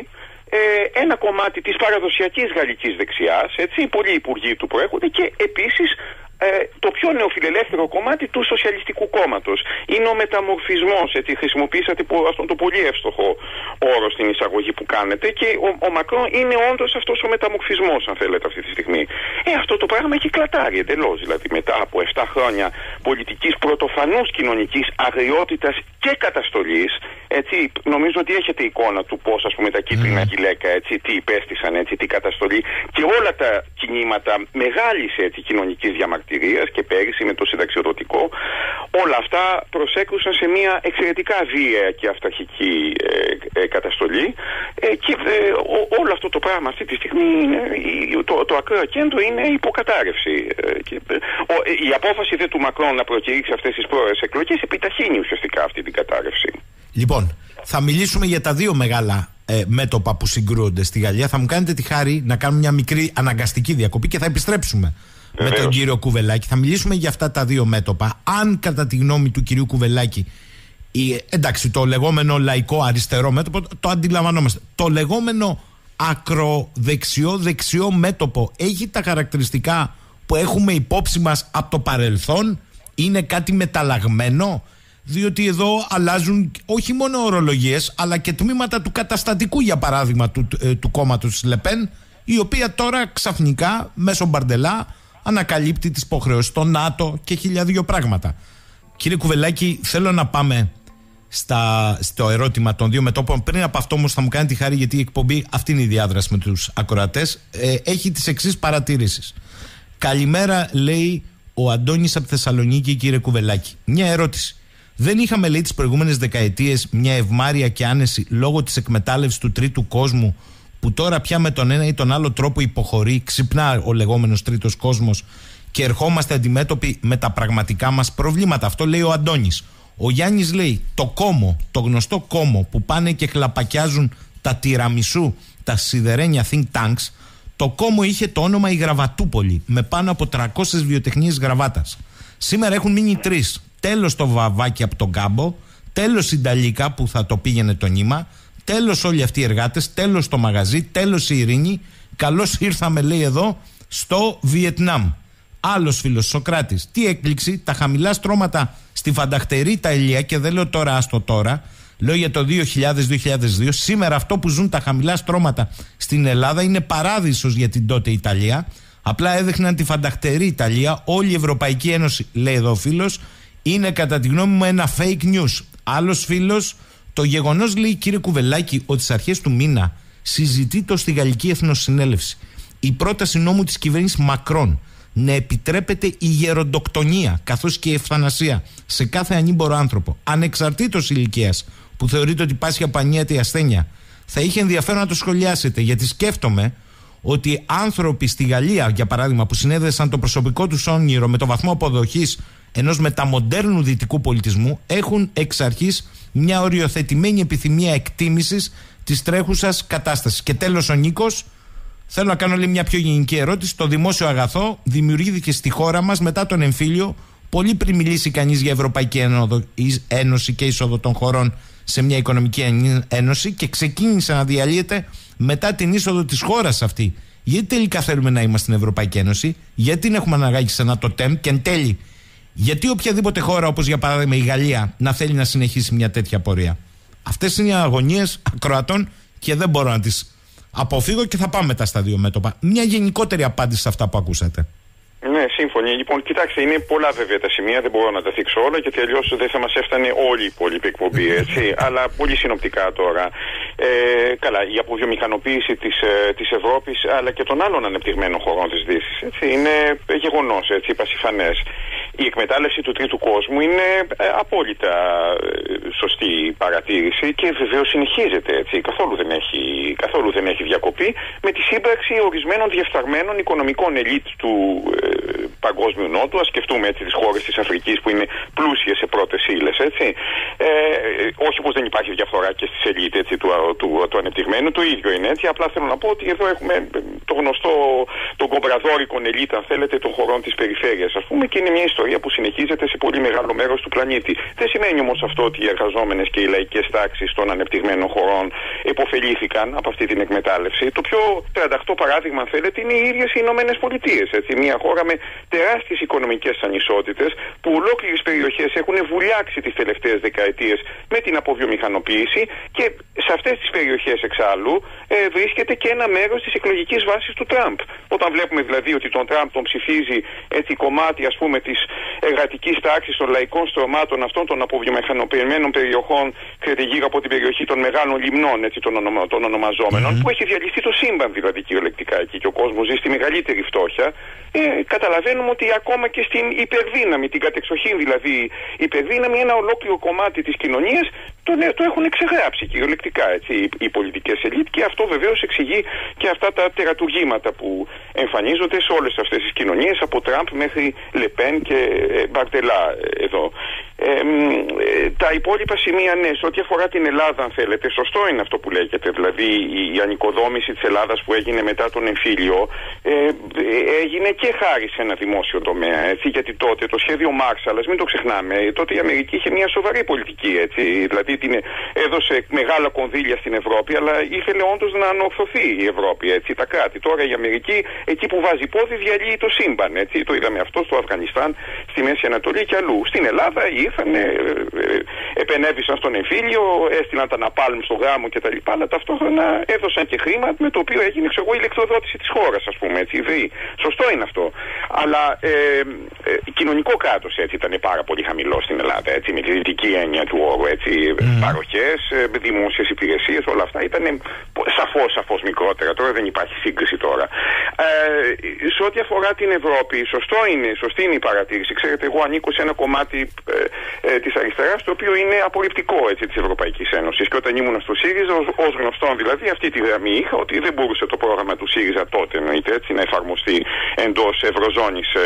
Speaker 2: ε, ένα κομμάτι της παραδοσιακής γαλλικής δεξιάς, έτσι, πολλοί υπουργοί του προέρχονται και επίσης ε, το πιο νεοφιλελεύθερο κομμάτι του Σοσιαλιστικού Κόμματος. Είναι ο μεταμορφισμός, έτσι. Χρησιμοποίησατε αυτόν τον πολύ εύστοχο όρο στην εισαγωγή που κάνετε και ο, ο Μακρόν είναι όντως αυτός ο μεταμορφισμός, αν θέλετε, αυτή τη στιγμή. Ε, αυτό το πράγμα έχει κλατάρει εντελώς. Δηλαδή, μετά από 7 χρόνια πολιτικής πρωτοφανούς κοινωνικής αγριότητας και καταστολής, έτσι, νομίζω ότι έχετε εικόνα του πώς, ας πούμε, τα κίτρινα mm. γυλαίκα, έτσι, τι υπέστησαν, έτσι, τι καταστολή και όλα τα κινήματα μεγάλης κοινωνικής διαμαρτυρίας και πέρυσι με το συνταξιοδοτικό, όλα αυτά προσέκρουσαν σε μια εξαιρετικά βία και αυταρχική ε, ε, καταστολή ε, και όλο αυτό το πράγμα αυτή τη στιγμή, το, το ακραίο κέντρο είναι υποκατάρρευση. Και, η απόφαση δε του Μακρόν να προκηρύξει αυτές τις πρόορες εκλογές επιταχύνει ουσιαστικά αυτή την κατάρρευση.
Speaker 1: Λοιπόν, θα μιλήσουμε για τα δύο μεγάλα ε, μέτωπα που συγκρούονται στη Γαλλία. Θα μου κάνετε τη χάρη να κάνουμε μια μικρή αναγκαστική διακοπή και θα επιστρέψουμε με τον κύριο Κουβελάκη. Θα μιλήσουμε για αυτά τα δύο μέτωπα. Αν κατά τη γνώμη του κυρίου Κουβελάκη, η, εντάξει, το λεγόμενο λαϊκό αριστερό μέτωπο, το αντιλαμβανόμαστε. Το λεγόμενο ακροδεξιό-δεξιό μέτωπο έχει τα χαρακτηριστικά που έχουμε υπόψη μας από το παρελθόν, είναι κάτι μεταλλαγμένο, διότι εδώ αλλάζουν όχι μόνο ορολογίες, αλλά και τμήματα του καταστατικού, για παράδειγμα, του, ε, του κόμματος της Λεπέν, η οποία τώρα ξαφνικά, μέσω Μπαρντελά, ανακαλύπτει τις υποχρεώσεις στο ΝΑΤΟ και χιλιάδιο πράγματα. Κύριε Κουβελάκη, θέλω να πάμε στα, στο ερώτημα των δύο μετώπων. Πριν από αυτό όμως θα μου κάνει τη χάρη γιατί η εκπομπή, αυτή είναι η διάδραση με τους ακροατές, ε, έχει τις εξής παρατηρήσεις. Καλημέρα, λέει ο Αντώνης από Θεσσαλονίκη, κύριε Κουβελάκη. Μια ερώτηση. Δεν είχαμε, λέει, τις προηγούμενες δεκαετίες μια ευμάρεια και άνεση λόγω της εκμετάλλευσης του τρίτου κόσμου που τώρα πια με τον ένα ή τον άλλο τρόπο υποχωρεί, ξυπνά ο λεγόμενος τρίτος κόσμος και ερχόμαστε αντιμέτωποι με τα πραγματικά μας προβλήματα. Αυτό λέει ο Αντώνης. Ο Γιάννης λέει το κόμο, το γνωστό κόμο που πάνε και χλαπακιάζουν τα τυραμισού, τα σιδερένια think tanks, το κόμο είχε το όνομα η Γραβατούπολη με πάνω από 300 βιοτεχνίες γραβάτας. Σήμερα έχουν μείνει τρεις. Τέλος το βαβάκι από τον κάμπο, τέλος η Νταλίκα που θα το πήγαινε το νήμα, Τέλος όλοι αυτοί οι εργάτες, τέλος το μαγαζί, τέλος η ειρήνη. Καλώς ήρθαμε, λέει εδώ, στο Βιετνάμ. Άλλος φίλος, Σοκράτης. Τι έκπληξη, τα χαμηλά στρώματα στη φανταχτερή τα ηλία, και δεν λέω τώρα, άστο τώρα, λέω για το 2000-2002. Σήμερα αυτό που ζουν τα χαμηλά στρώματα στην Ελλάδα είναι παράδεισος για την τότε Ιταλία. Απλά έδειχναν τη φανταχτερή Ιταλία. Όλη η Ευρωπαϊκή Ένωση, λέει εδώ ο φίλος, είναι κατά τη γνώμη μου ένα fake news. Άλλος φίλος το γεγονός, λέει κύριε Κουβελάκη, ότι στις αρχές του μήνα συζητείται στη Γαλλική Εθνοσυνέλευση. Η πρόταση νόμου της κυβέρνησης Μακρόν να επιτρέπεται η γεροντοκτονία καθώς και η ευθανασία σε κάθε ανήμπορο άνθρωπο, ανεξαρτήτως ηλικίας, που θεωρείται ότι πάσχει από ανίατη ασθένεια, θα είχε ενδιαφέρον να το σχολιάσετε, γιατί σκέφτομαι ότι άνθρωποι στη Γαλλία, για παράδειγμα, που συνέδεσαν το προσωπικό τους όνειρο με το βαθμό αποδοχής ενός μεταμοντέρνου δυτικού πολιτισμού, έχουν εξ αρχής μια οριοθετημένη επιθυμία εκτίμησης της τρέχουσας κατάστασης. Και τέλος, ο Νίκος, θέλω να κάνω λέει, μια πιο γενική ερώτηση. Το δημόσιο αγαθό δημιουργήθηκε στη χώρα μας μετά τον εμφύλιο, πολύ πριν μιλήσει κανείς για Ευρωπαϊκή Ένωση και είσοδο των χωρών σε μια οικονομική ένωση και ξεκίνησε να διαλύεται μετά την είσοδο της χώρας αυτή. Γιατί τελικά θέλουμε να είμαστε στην Ευρωπαϊκή Ένωση, γιατί την έχουμε αναγκάσει σε ένα το ΤΕΜ και εν τέλει, γιατί οποιαδήποτε χώρα, όπως για παράδειγμα η Γαλλία, να θέλει να συνεχίσει μια τέτοια πορεία; Αυτές είναι οι αγωνίες ακροατών και δεν μπορώ να τις αποφύγω και θα πάμε μετά στα δύο μέτωπα. Μια γενικότερη απάντηση σε αυτά που ακούσατε.
Speaker 2: Ναι, σύμφωνοι. Λοιπόν, κοιτάξτε, είναι πολλά βέβαια τα σημεία, δεν μπορώ να τα θίξω όλα γιατί αλλιώ δεν θα μας έφτανε όλη η υπόλοιπη εκπομπή, έτσι. Αλλά πολύ συνοπτικά τώρα. Ε, καλά, η αποβιομηχανοποίηση της της ε, Ευρώπης αλλά και των άλλων ανεπτυγμένων χωρών της Δύσης είναι γεγονός, έτσι, πασιφανές. Η εκμετάλλευση του τρίτου κόσμου είναι ε, απόλυτα ε, σωστή παρατήρηση και βεβαίως συνεχίζεται έτσι. Καθόλου δεν, έχει, καθόλου δεν έχει διακοπεί με τη σύμπραξη ορισμένων διεφθαρμένων οικονομικών ελίτ του ε, παγκόσμιου νότου. Α σκεφτούμε έτσι τις χώρες της Αφρικής που είναι πλούσιες σε πρώτες ύλες. Ε, όχι πως δεν υπάρχει διαφορά και στις ελίτ του, του, του ανεπτυγμένου, το ίδιο είναι έτσι. Απλά θέλω να πω ότι εδώ έχουμε το γνωστό, τον κομπραδόρικο ελίτ, αν θέλετε, των χωρών της περιφέρειας, ας πούμε, και είναι μια ιστορία που συνεχίζεται σε πολύ μεγάλο μέρος του πλανήτη. Δεν σημαίνει όμως αυτό ότι οι εργαζόμενες και οι λαϊκές τάξεις των ανεπτυγμένων χωρών υποφελήθηκαν από αυτή την εκμετάλλευση. Το πιο 38 παράδειγμα, αν θέλετε, είναι οι ίδιες οι Ηνωμένες Πολιτείες. Μια χώρα με τεράστιες οικονομικές ανισότητες που ολόκληρες περιοχές έχουν βουλιάξει τις τελευταίες δεκαετίες με την αποβιομηχανοποίηση και σε αυτές τις περιοχές εξάλλου ε, βρίσκεται και ένα μέρος της εκλογικής βάσης του Τραμπ. Όταν βλέπουμε δηλαδή ότι τον Τραμπ τον ψηφίζει έτσι κομμάτι ας πούμε της εργατικής τάξης των λαϊκών στρωμάτων αυτών των αποβιομηχανοποιημένων περιοχών γύρω από την περιοχή των μεγάλων λιμνών έτσι, των, ονομα, των ονομαζομενων που έχει διαλυθεί το σύμπαν δηλαδή κυριολεκτικά εκεί και ο κόσμος ζει στη μεγαλύτερη φτώχεια ε, καταλαβαίνουμε ότι ακόμα και στην υπερδύναμη, την κατεξοχήν δηλαδή υπερδύναμη, ένα ολόκληρο κομμάτι της κοινωνίας το, το έχουν εξεγράψει κυριολεκτικά έτσι, οι, οι πολιτικές ελίτ και αυτό βεβαίως εξηγεί και αυτά τα τερατουργήματα που εμφανίζονται σε όλες αυτές τις κοινωνίες από Τραμπ μέχρι Λεπέν και ε, Μπαρτελά ε, εδώ. Ε, τα υπόλοιπα σημεία, ναι, σε ό,τι αφορά την Ελλάδα, αν θέλετε, σωστό είναι αυτό που λέγεται. Δηλαδή, η, η ανοικοδόμηση της Ελλάδας που έγινε μετά τον εμφύλιο ε, έγινε και χάρη σε ένα δημόσιο τομέα. Έτσι, γιατί τότε το σχέδιο Μάρσαλα, μην το ξεχνάμε, τότε η Αμερική είχε μια σοβαρή πολιτική. Έτσι, δηλαδή, την έδωσε μεγάλα κονδύλια στην Ευρώπη, αλλά ήθελε όντως να ανορθωθεί η Ευρώπη, έτσι, τα κράτη. Τώρα η Αμερική, εκεί που βάζει πόδι, διαλύει το σύμπαν. Έτσι, το είδαμε αυτό στο Αφγανιστάν, στη Μέση Ανατολή και αλλού. Στην Ελλάδα ήρθαν, ε, ε, επενέβησαν στον εμφύλιο, έστειλαν τα ναπάλμ στο γάμο κτλ. Αλλά ταυτόχρονα έδωσαν και χρήμα με το οποίο έγινε ξέρω, η ηλεκτροδότηση της χώρας, ας πούμε. Έτσι, δει. Σωστό είναι αυτό. Αλλά ε, ε, κοινωνικό κράτος έτσι ήταν πάρα πολύ χαμηλό στην Ελλάδα. Έτσι, με τη δυτική έννοια του όρου. Έτσι, mm. Παροχές, ε, δημόσιες υπηρεσίες, όλα αυτά ήταν σαφώς σαφώς μικρότερα. Τώρα δεν υπάρχει σύγκριση τώρα. Ε, σε ό,τι αφορά την Ευρώπη, σωστό είναι, σωστή είναι η παρατήρηση. Ξέρετε, εγώ ανήκω σε ένα κομμάτι ε, ε, της αριστεράς, το οποίο είναι απορριπτικό της Ευρωπαϊκής Ένωσης. Και όταν ήμουν στο ΣΥΡΙΖΑ, ως γνωστόν δηλαδή, αυτή τη γραμμή είχα ότι δεν μπορούσε το πρόγραμμα του ΣΥΡΙΖΑ τότε εννοείται έτσι να εφαρμοστεί εντός Ευρωζώνης ε,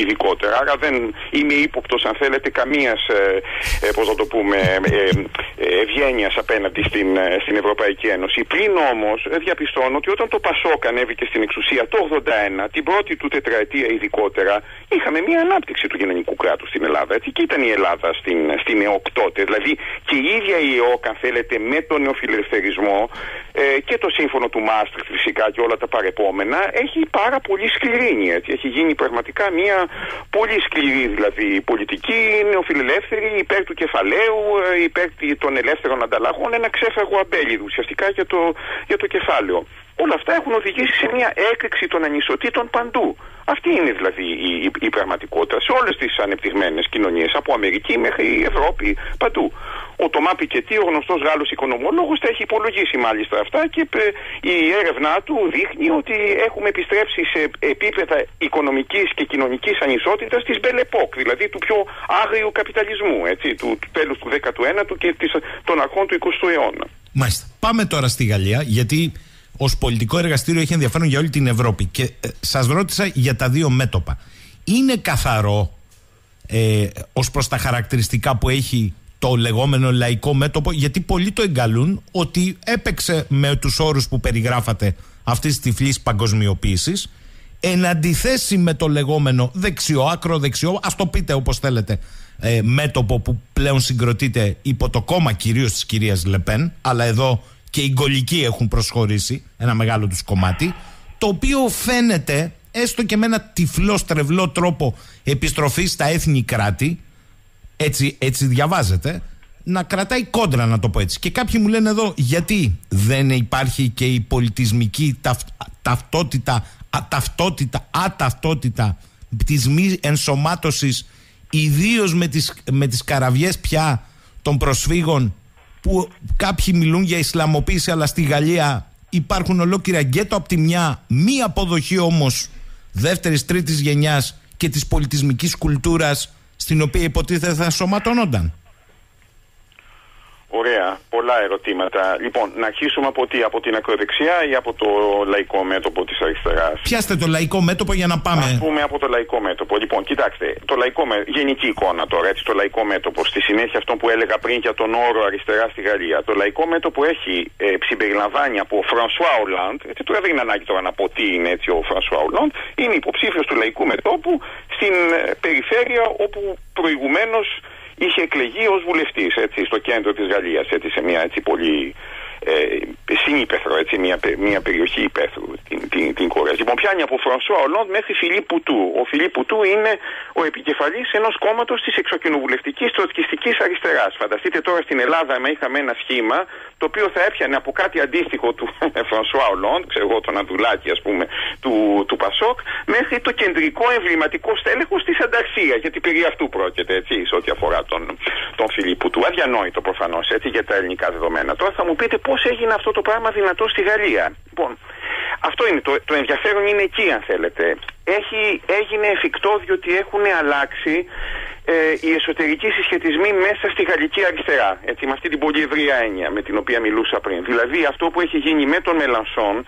Speaker 2: ειδικότερα. Άρα δεν είμαι ύποπτος, αν θέλετε, καμίας ε, ε, πώς το πούμε, ε, ε, ευγένειας απέναντι στην, ε, στην Ευρωπαϊκή Ένωση. Πλην όμως διαπιστώνω ότι όταν το Πασόκ ανέβηκε στην εξουσία το 81, την πρώτη του τετραετία ειδικότερα, είχαμε μια ανάπτυξη του κοινωνικού κράτους στην Ελλάδα. Έτσι, και ήταν η Ελλάδα στην, στην ΕΟΚ τότε. Δηλαδή και η ίδια η ΕΟΚ, αν θέλετε, με τον νεοφιλελευθερισμό ε, και το σύμφωνο του Μάστριχτ φυσικά και όλα τα παρεπόμενα, έχει πάρα πολύ σκληρίνει. Έτσι. Έχει γίνει πραγματικά μια πολύ σκληρή δηλαδή πολιτική, νεοφιλελεύθερη, υπέρ του κεφαλαίου, ε, υπέρ των ελεύθερων ανταλλαγών, ένα ξέφαγο αμπέλι ουσιαστικά για το για το κεφάλαιο. Όλα αυτά έχουν οδηγήσει σε μια έκρηξη των ανισοτήτων παντού. Αυτή είναι δηλαδή η, η, η πραγματικότητα σε όλες τις ανεπτυγμένες κοινωνίες, από Αμερική μέχρι Ευρώπη, παντού. Ο Τωμά Πικετή, ο γνωστός Γάλλος οικονομολόγος, τα έχει υπολογίσει μάλιστα αυτά και η έρευνά του δείχνει ότι έχουμε επιστρέψει σε επίπεδα οικονομικής και κοινωνικής ανισότητας της Μπελεπόκ, δηλαδή του πιο άγριου καπιταλισμού, έτσι, του, του τέλους του 19ου και της, των αρχών του 20ου αιώνα.
Speaker 1: Μάλιστα. Πάμε τώρα στη Γαλλία, γιατί ως πολιτικό εργαστήριο έχει ενδιαφέρον για όλη την Ευρώπη. Και ε, σας ρώτησα για τα δύο μέτωπα. Είναι καθαρό ε, ως προς τα χαρακτηριστικά που έχει το λεγόμενο λαϊκό μέτωπο, γιατί πολλοί το εγκαλούν ότι έπαιξε με τους όρους που περιγράφατε αυτής της τυφλής παγκοσμιοποίησης. Εν αντιθέσει με το λεγόμενο δεξιό, άκρο δεξιό, ας το πείτε όπως θέλετε, ε, μέτωπο που πλέον συγκροτείται υπό το κόμμα κυρίως της κυρίας Λεπέν, αλλά εδώ και οι γκολικοί έχουν προσχωρήσει ένα μεγάλο τους κομμάτι το οποίο φαίνεται έστω και με ένα τυφλό στρεβλό τρόπο επιστροφή στα έθνη κράτη έτσι, έτσι διαβάζεται να κρατάει κόντρα να το πω έτσι. Και κάποιοι μου λένε εδώ γιατί δεν υπάρχει και η πολιτισμική ταυτότητα αταυτότητα, αταυτότητα της μη ενσωμάτωσης ιδίως με τις, με τις καραβιές πια των προσφύγων που κάποιοι μιλούν για Ισλαμοποίηση αλλά στη Γαλλία υπάρχουν ολόκληρα γκέτο από τη μια μη αποδοχή όμως δεύτερης τρίτης γενιάς και της πολιτισμικής κουλτούρας στην οποία υποτίθεται θα σωματώνονταν.
Speaker 2: Ωραία, πολλά ερωτήματα. Λοιπόν, να αρχίσουμε από, τι, από την ακροδεξιά ή από το λαϊκό μέτωπο της αριστεράς;
Speaker 1: Πιάστε το λαϊκό μέτωπο για να πάμε.
Speaker 2: Α πούμε από το λαϊκό μέτωπο. Λοιπόν, κοιτάξτε, το λαϊκό μέτωπο, γενική εικόνα τώρα, έτσι, το λαϊκό μέτωπο, στη συνέχεια αυτό που έλεγα πριν για τον όρο αριστερά στη Γαλλία. Το λαϊκό μέτωπο έχει ε, συμπεριλαμβάνει από Φρανσουά Ολάντ, έτσι τώρα δεν είναι ανάγκη τώρα να πω τι είναι έτσι ο Φρανσουά Ολάντ, είναι υποψήφιος του λαϊκού μετόπου στην ε, περιφέρεια όπου προηγουμένως είχε εκλεγεί ως βουλευτής έτσι, στο κέντρο της Γαλλίας, έτσι, σε μια έτσι, πολύ ε, συνήπεθρο, έτσι, μια, μια περιοχή υπαίθρου, την, την, την Κορέα. Λοιπόν, πιάνει από Φρανσουά Ολόντ μέχρι Φιλίπ Πουτού. Ο Φιλίπ Πουτού είναι ο επικεφαλής ενός κόμματος της εξοκοινοβουλευτικής τροτσκιστική αριστεράς. Φανταστείτε τώρα στην Ελλάδα, με είχαμε ένα σχήμα το οποίο θα έπιανε από κάτι αντίστοιχο του Φρανσουά Ολόντ, ξέρω εγώ τον Αντουλάκη, ας πούμε, του, του Πασόκ, μέχρι το κεντρικό εμβληματικό στέλεχος της Ανταρσία. Γιατί περί αυτού πρόκειται, έτσι, σε ό,τι αφορά τον, τον Φιλίπ Πουτού. Αδιανόητο προφανώς, έτσι, για τα ελληνικά δεδομένα. Τώρα θα μου πείτε πώς έγινε αυτό το πράγμα δυνατό στη Γαλλία; Λοιπόν, αυτό είναι το, το ενδιαφέρον είναι εκεί αν θέλετε. Έχει, έγινε εφικτό διότι έχουν αλλάξει ε, οι εσωτερικοί συσχετισμοί μέσα στη γαλλική αριστερά. Έτσι, με αυτή την πολύ ευρία έννοια με την οποία μιλούσα πριν. Δηλαδή αυτό που έχει γίνει με τον Μελανσόν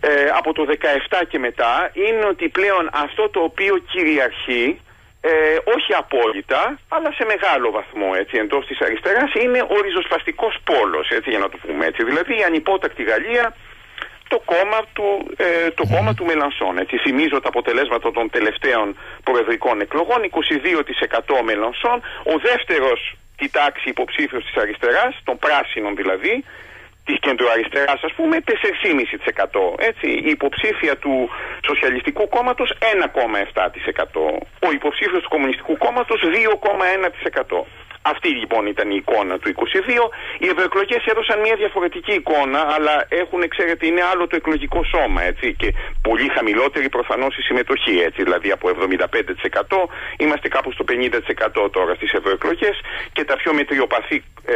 Speaker 2: ε, από το 17 και μετά είναι ότι πλέον αυτό το οποίο κυριαρχεί ε, όχι απόλυτα, αλλά σε μεγάλο βαθμό έτσι, εντός της αριστεράς είναι ο ριζοσπαστικός πόλος, έτσι, για να το πούμε έτσι. Δηλαδή η ανυπότακτη Γαλλία, το κόμμα του, ε, το κόμμα του Μελανσόν. Έτσι. Θυμίζω τα αποτελέσματα των τελευταίων προεδρικών εκλογών, 22% Μελανσόν, ο δεύτερος τη τάξη υποψήφιος της αριστεράς, των πράσινων δηλαδή, της κεντροαριστεράς ας πούμε 4,5% έτσι η υποψήφια του Σοσιαλιστικού Κόμματος 1,7% ο υποψήφιος του Κομμουνιστικού Κόμματος 2,1% αυτή λοιπόν ήταν η εικόνα του 22. Οι ευρωεκλογές έδωσαν μια διαφορετική εικόνα, αλλά έχουν, ξέρετε, είναι άλλο το εκλογικό σώμα, έτσι, και πολύ χαμηλότερη προφανώς η συμμετοχή, έτσι, δηλαδή από 75% είμαστε κάπου στο 50% τώρα στις ευρωεκλογές και τα πιο μετριοπαθή, ε,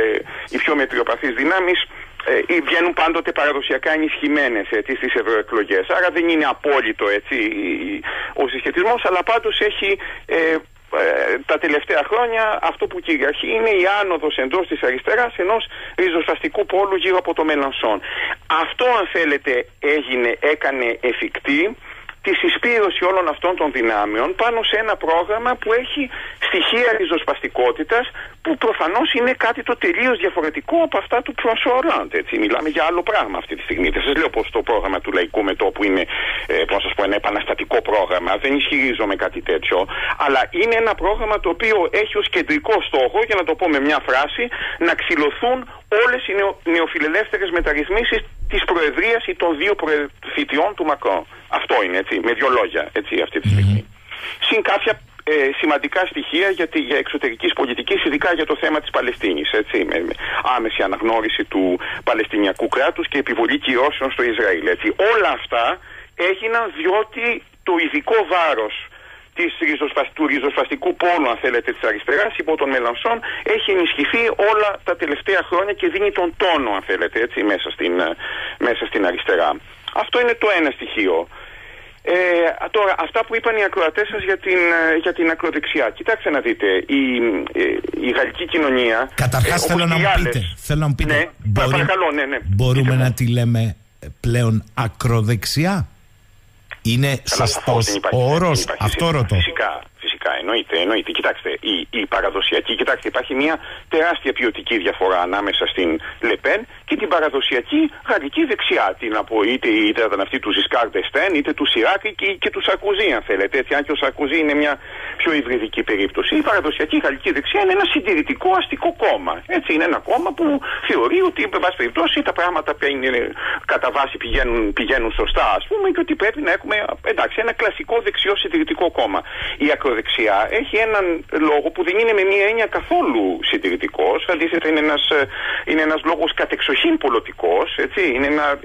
Speaker 2: οι πιο μετριοπαθείς δυνάμεις ε, βγαίνουν πάντοτε παραδοσιακά ενισχυμένες στι ευρωεκλογές. Άρα δεν είναι απόλυτο έτσι, ο συσχετισμός, αλλά πάντως έχει ε, ε, τα τελευταία χρόνια αυτό που κυριαρχεί είναι η άνοδος εντός της αριστεράς ενός ριζοσπαστικού πόλου γύρω από το Μελανσόν. Αυτό αν θέλετε έγινε, έκανε εφικτή τη συσπήρωση όλων αυτών των δυνάμεων πάνω σε ένα πρόγραμμα που έχει στοιχεία ριζοσπαστικότητας που προφανώς είναι κάτι το τελείως διαφορετικό από αυτά του Προσόραντ. Έτσι, μιλάμε για άλλο πράγμα αυτή τη στιγμή. Δεν σας λέω πως το πρόγραμμα του λαϊκού μετόπου είναι ε, πώς σας πω, ένα επαναστατικό πρόγραμμα. Δεν ισχυρίζομαι κάτι τέτοιο. Αλλά είναι ένα πρόγραμμα το οποίο έχει ως κεντρικό στόχο, για να το πω με μια φράση, να ξυλωθούν όλες οι νεο, νεοφιλελεύθερες μεταρρυθμίσεις της Προεδρίας ή των δύο προεδρητιών του Μακρόν. Αυτό είναι έτσι, με δύο λόγια έτσι, αυτή τη στιγμή. Mm-hmm. Συν κάποια ε, σημαντικά στοιχεία για, τη, για εξωτερικής πολιτικής, ειδικά για το θέμα της Παλαιστίνης. Έτσι, με, με άμεση αναγνώριση του Παλαιστινιακού κράτους και επιβολή κυρώσεων στο Ισραήλ. Έτσι. Όλα αυτά έγιναν διότι το ειδικό βάρος της του ριζοσπαστικού πόνου, αν θέλετε, της αριστεράς υπό τον Μελανσόν έχει ενισχυθεί όλα τα τελευταία χρόνια και δίνει τον τόνο, αν θέλετε, έτσι, μέσα στην, ε, μέσα στην αριστερά. Αυτό είναι το ένα στοιχείο. Ε, τώρα, αυτά που είπαν οι ακροατές σας για, την, ε, για την ακροδεξιά. Κοιτάξτε να δείτε, η, ε, η γαλλική κοινωνία.
Speaker 1: Καταρχάς, ε, θέλω, να μου πείτε, θέλω να μου πείτε.
Speaker 2: Ναι, μπορεί, παρακαλώ, ναι, ναι.
Speaker 1: Μπορούμε να τη λέμε πλέον ακροδεξιά; Είναι σωστός ο όρος, αυτό ρωτώ.
Speaker 2: Φυσικά, φυσικά, εννοείται, εννοείται. Κοιτάξτε, η, η παραδοσιακή, κοιτάξτε, υπάρχει μια τεράστια ποιοτική διαφορά ανάμεσα στην Λεπέν και την παραδοσιακή γαλλική δεξιά. Την από είτε, είτε ήταν αυτή του Ζισκάρ Ντεστέν, είτε του Σιράκ και, και του Σαρκοζί, αν θέλετε. Έτσι, αν και ο Σαρκοζί είναι μια πιο υβριδική περίπτωση. Η παραδοσιακή γαλλική δεξιά είναι ένα συντηρητικό αστικό κόμμα. Έτσι, είναι ένα κόμμα που θεωρεί ότι, εν πάση περιπτώσει, τα πράγματα κατά βάση πηγαίνουν, πηγαίνουν σωστά, ας πούμε, και ότι πρέπει να έχουμε εντάξει, ένα κλασικό δεξιό συντηρητικό κόμμα. Η ακροδεξιά έχει έναν λόγο που δεν είναι με μία έννοια καθόλου συντηρητικός. Αντίθετα, είναι ένας είναι ένας λόγος κατεξοχήν πολιτικός.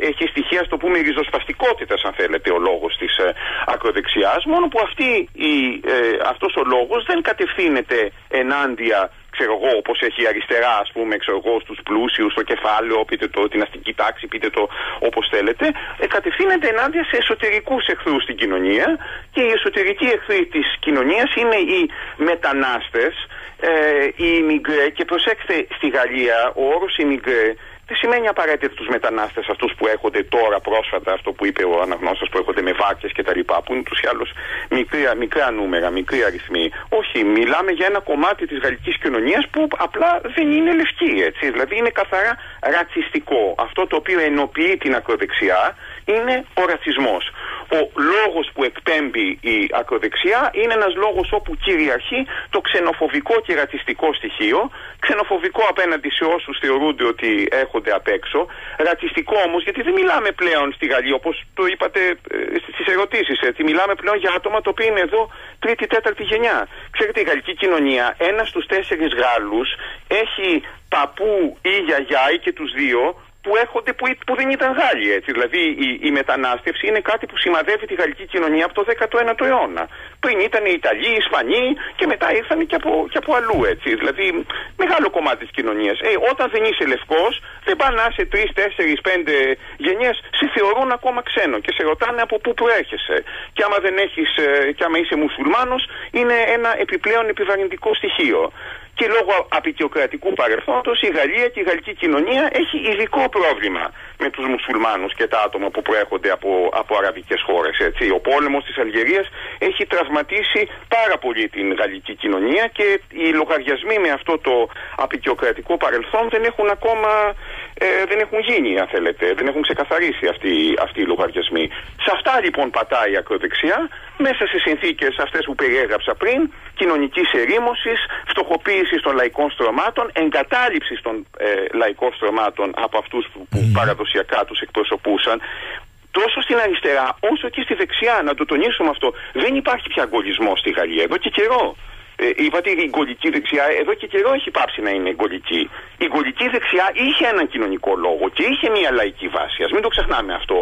Speaker 2: Έχει στοιχεία, στο πούμε, ριζοσπαστικότητας, αν θέλετε, ο λόγος της ε, ακροδεξιάς. Μόνο που αυτή, η, ε, αυτός ο λόγος δεν κατευθύνεται ενάντια ξέρω εγώ, όπως έχει η αριστερά, ας πούμε, ξέρω εγώ, στους πλούσιους, στο κεφάλαιο, πείτε το, την αστική τάξη, πείτε το όπως θέλετε, ε, κατευθύνεται ενάντια σε εσωτερικούς εχθρούς στην κοινωνία και οι εσωτερικοί εχθροί της κοινωνίας είναι οι μετανάστες, ε, οι ημιγκρέ και προσέξτε στη Γαλλία ο όρος ημιγκρέ δεν σημαίνει απαραίτητα του μετανάστες αυτούς που έρχονται τώρα πρόσφατα, αυτό που είπε ο αναγνώστας που έρχονται με βάρκες κτλ. που είναι τους ή άλλω μικρά, μικρά νούμερα, μικροί αριθμοί. Όχι, μιλάμε για ένα κομμάτι της γαλλικής κοινωνίας που απλά δεν είναι λευκή. Έτσι. Δηλαδή είναι καθαρά ρατσιστικό. Αυτό το οποίο ενοποιεί την ακροδεξιά είναι ο ρατσισμός. Ο λόγος που εκπέμπει η ακροδεξιά είναι ένας λόγος όπου κυριαρχεί το ξενοφοβικό και ρατσιστικό στοιχείο. Ξενοφοβικό απέναντι σε όσους θεωρούνται ότι έρχονται απ' έξω. Ρατσιστικό όμως γιατί δεν μιλάμε πλέον στη Γαλλία όπως το είπατε ε, στις ερωτήσεις. Έτσι. Μιλάμε πλέον για άτομα το οποίο είναι εδώ τρίτη-τέταρτη γενιά. Ξέρετε η γαλλική κοινωνία ένας στους τέσσερις Γάλλους έχει παππού ή γιαγιά ή και τους δύο που έρχονται που, που δεν ήταν Γάλλοι έτσι. Δηλαδή η, η μετανάστευση είναι κάτι που σημαδεύει τη γαλλική κοινωνία από το 19ο αιώνα. Πριν ήταν οι Ιταλοί, οι Ισπανοί και μετά ήρθαν και από, και από αλλού έτσι. Δηλαδή μεγάλο κομμάτι της κοινωνίας. Ε, όταν δεν είσαι λευκός, δεν πάνε να είσαι 3, 4, 5 γενιές, σε θεωρούν ακόμα ξένο και σε ρωτάνε από πού προέρχεσαι. Και άμα δεν έχεις, ε, και άμα είσαι μουσουλμάνος, είναι ένα επιπλέον επιβαρυντικό στοιχείο και λόγω απεικιοκρατικού παρελθόντος η Γαλλία και η γαλλική κοινωνία έχει ειδικό πρόβλημα με τους μουσουλμάνους και τα άτομα που προέρχονται από, από αραβικές χώρες. Έτσι. Ο πόλεμος της Αλγερίας έχει τραυματίσει πάρα πολύ την γαλλική κοινωνία και οι λογαριασμοί με αυτό το απεικιοκρατικό παρελθόν δεν έχουν ακόμα ε, δεν έχουν γίνει, αν θέλετε. Δεν έχουν ξεκαθαρίσει αυτοί, αυτοί οι λογαριασμοί. Σε αυτά λοιπόν πατάει η ακροδεξιά, μέσα σε συνθήκες αυτές που περιέγραψα πριν, κοινωνικής ερήμωσης, φτωχοποίησης των λαϊκών στρωμάτων, εγκατάλειψης των ε, λαϊκών στρωμάτων από αυτούς που, που παραδοσιακά τους εκπροσωπούσαν. Τόσο στην αριστερά όσο και στη δεξιά, να το τονίσουμε αυτό, δεν υπάρχει πια αγκολισμό στη Γαλλία εδώ και καιρό. Ε, είπατε η γκολική δεξιά, εδώ και καιρό έχει πάψει να είναι γκολική. Η γκολική δεξιά είχε έναν κοινωνικό λόγο και είχε μια λαϊκή βάση. Α μην το ξεχνάμε αυτό.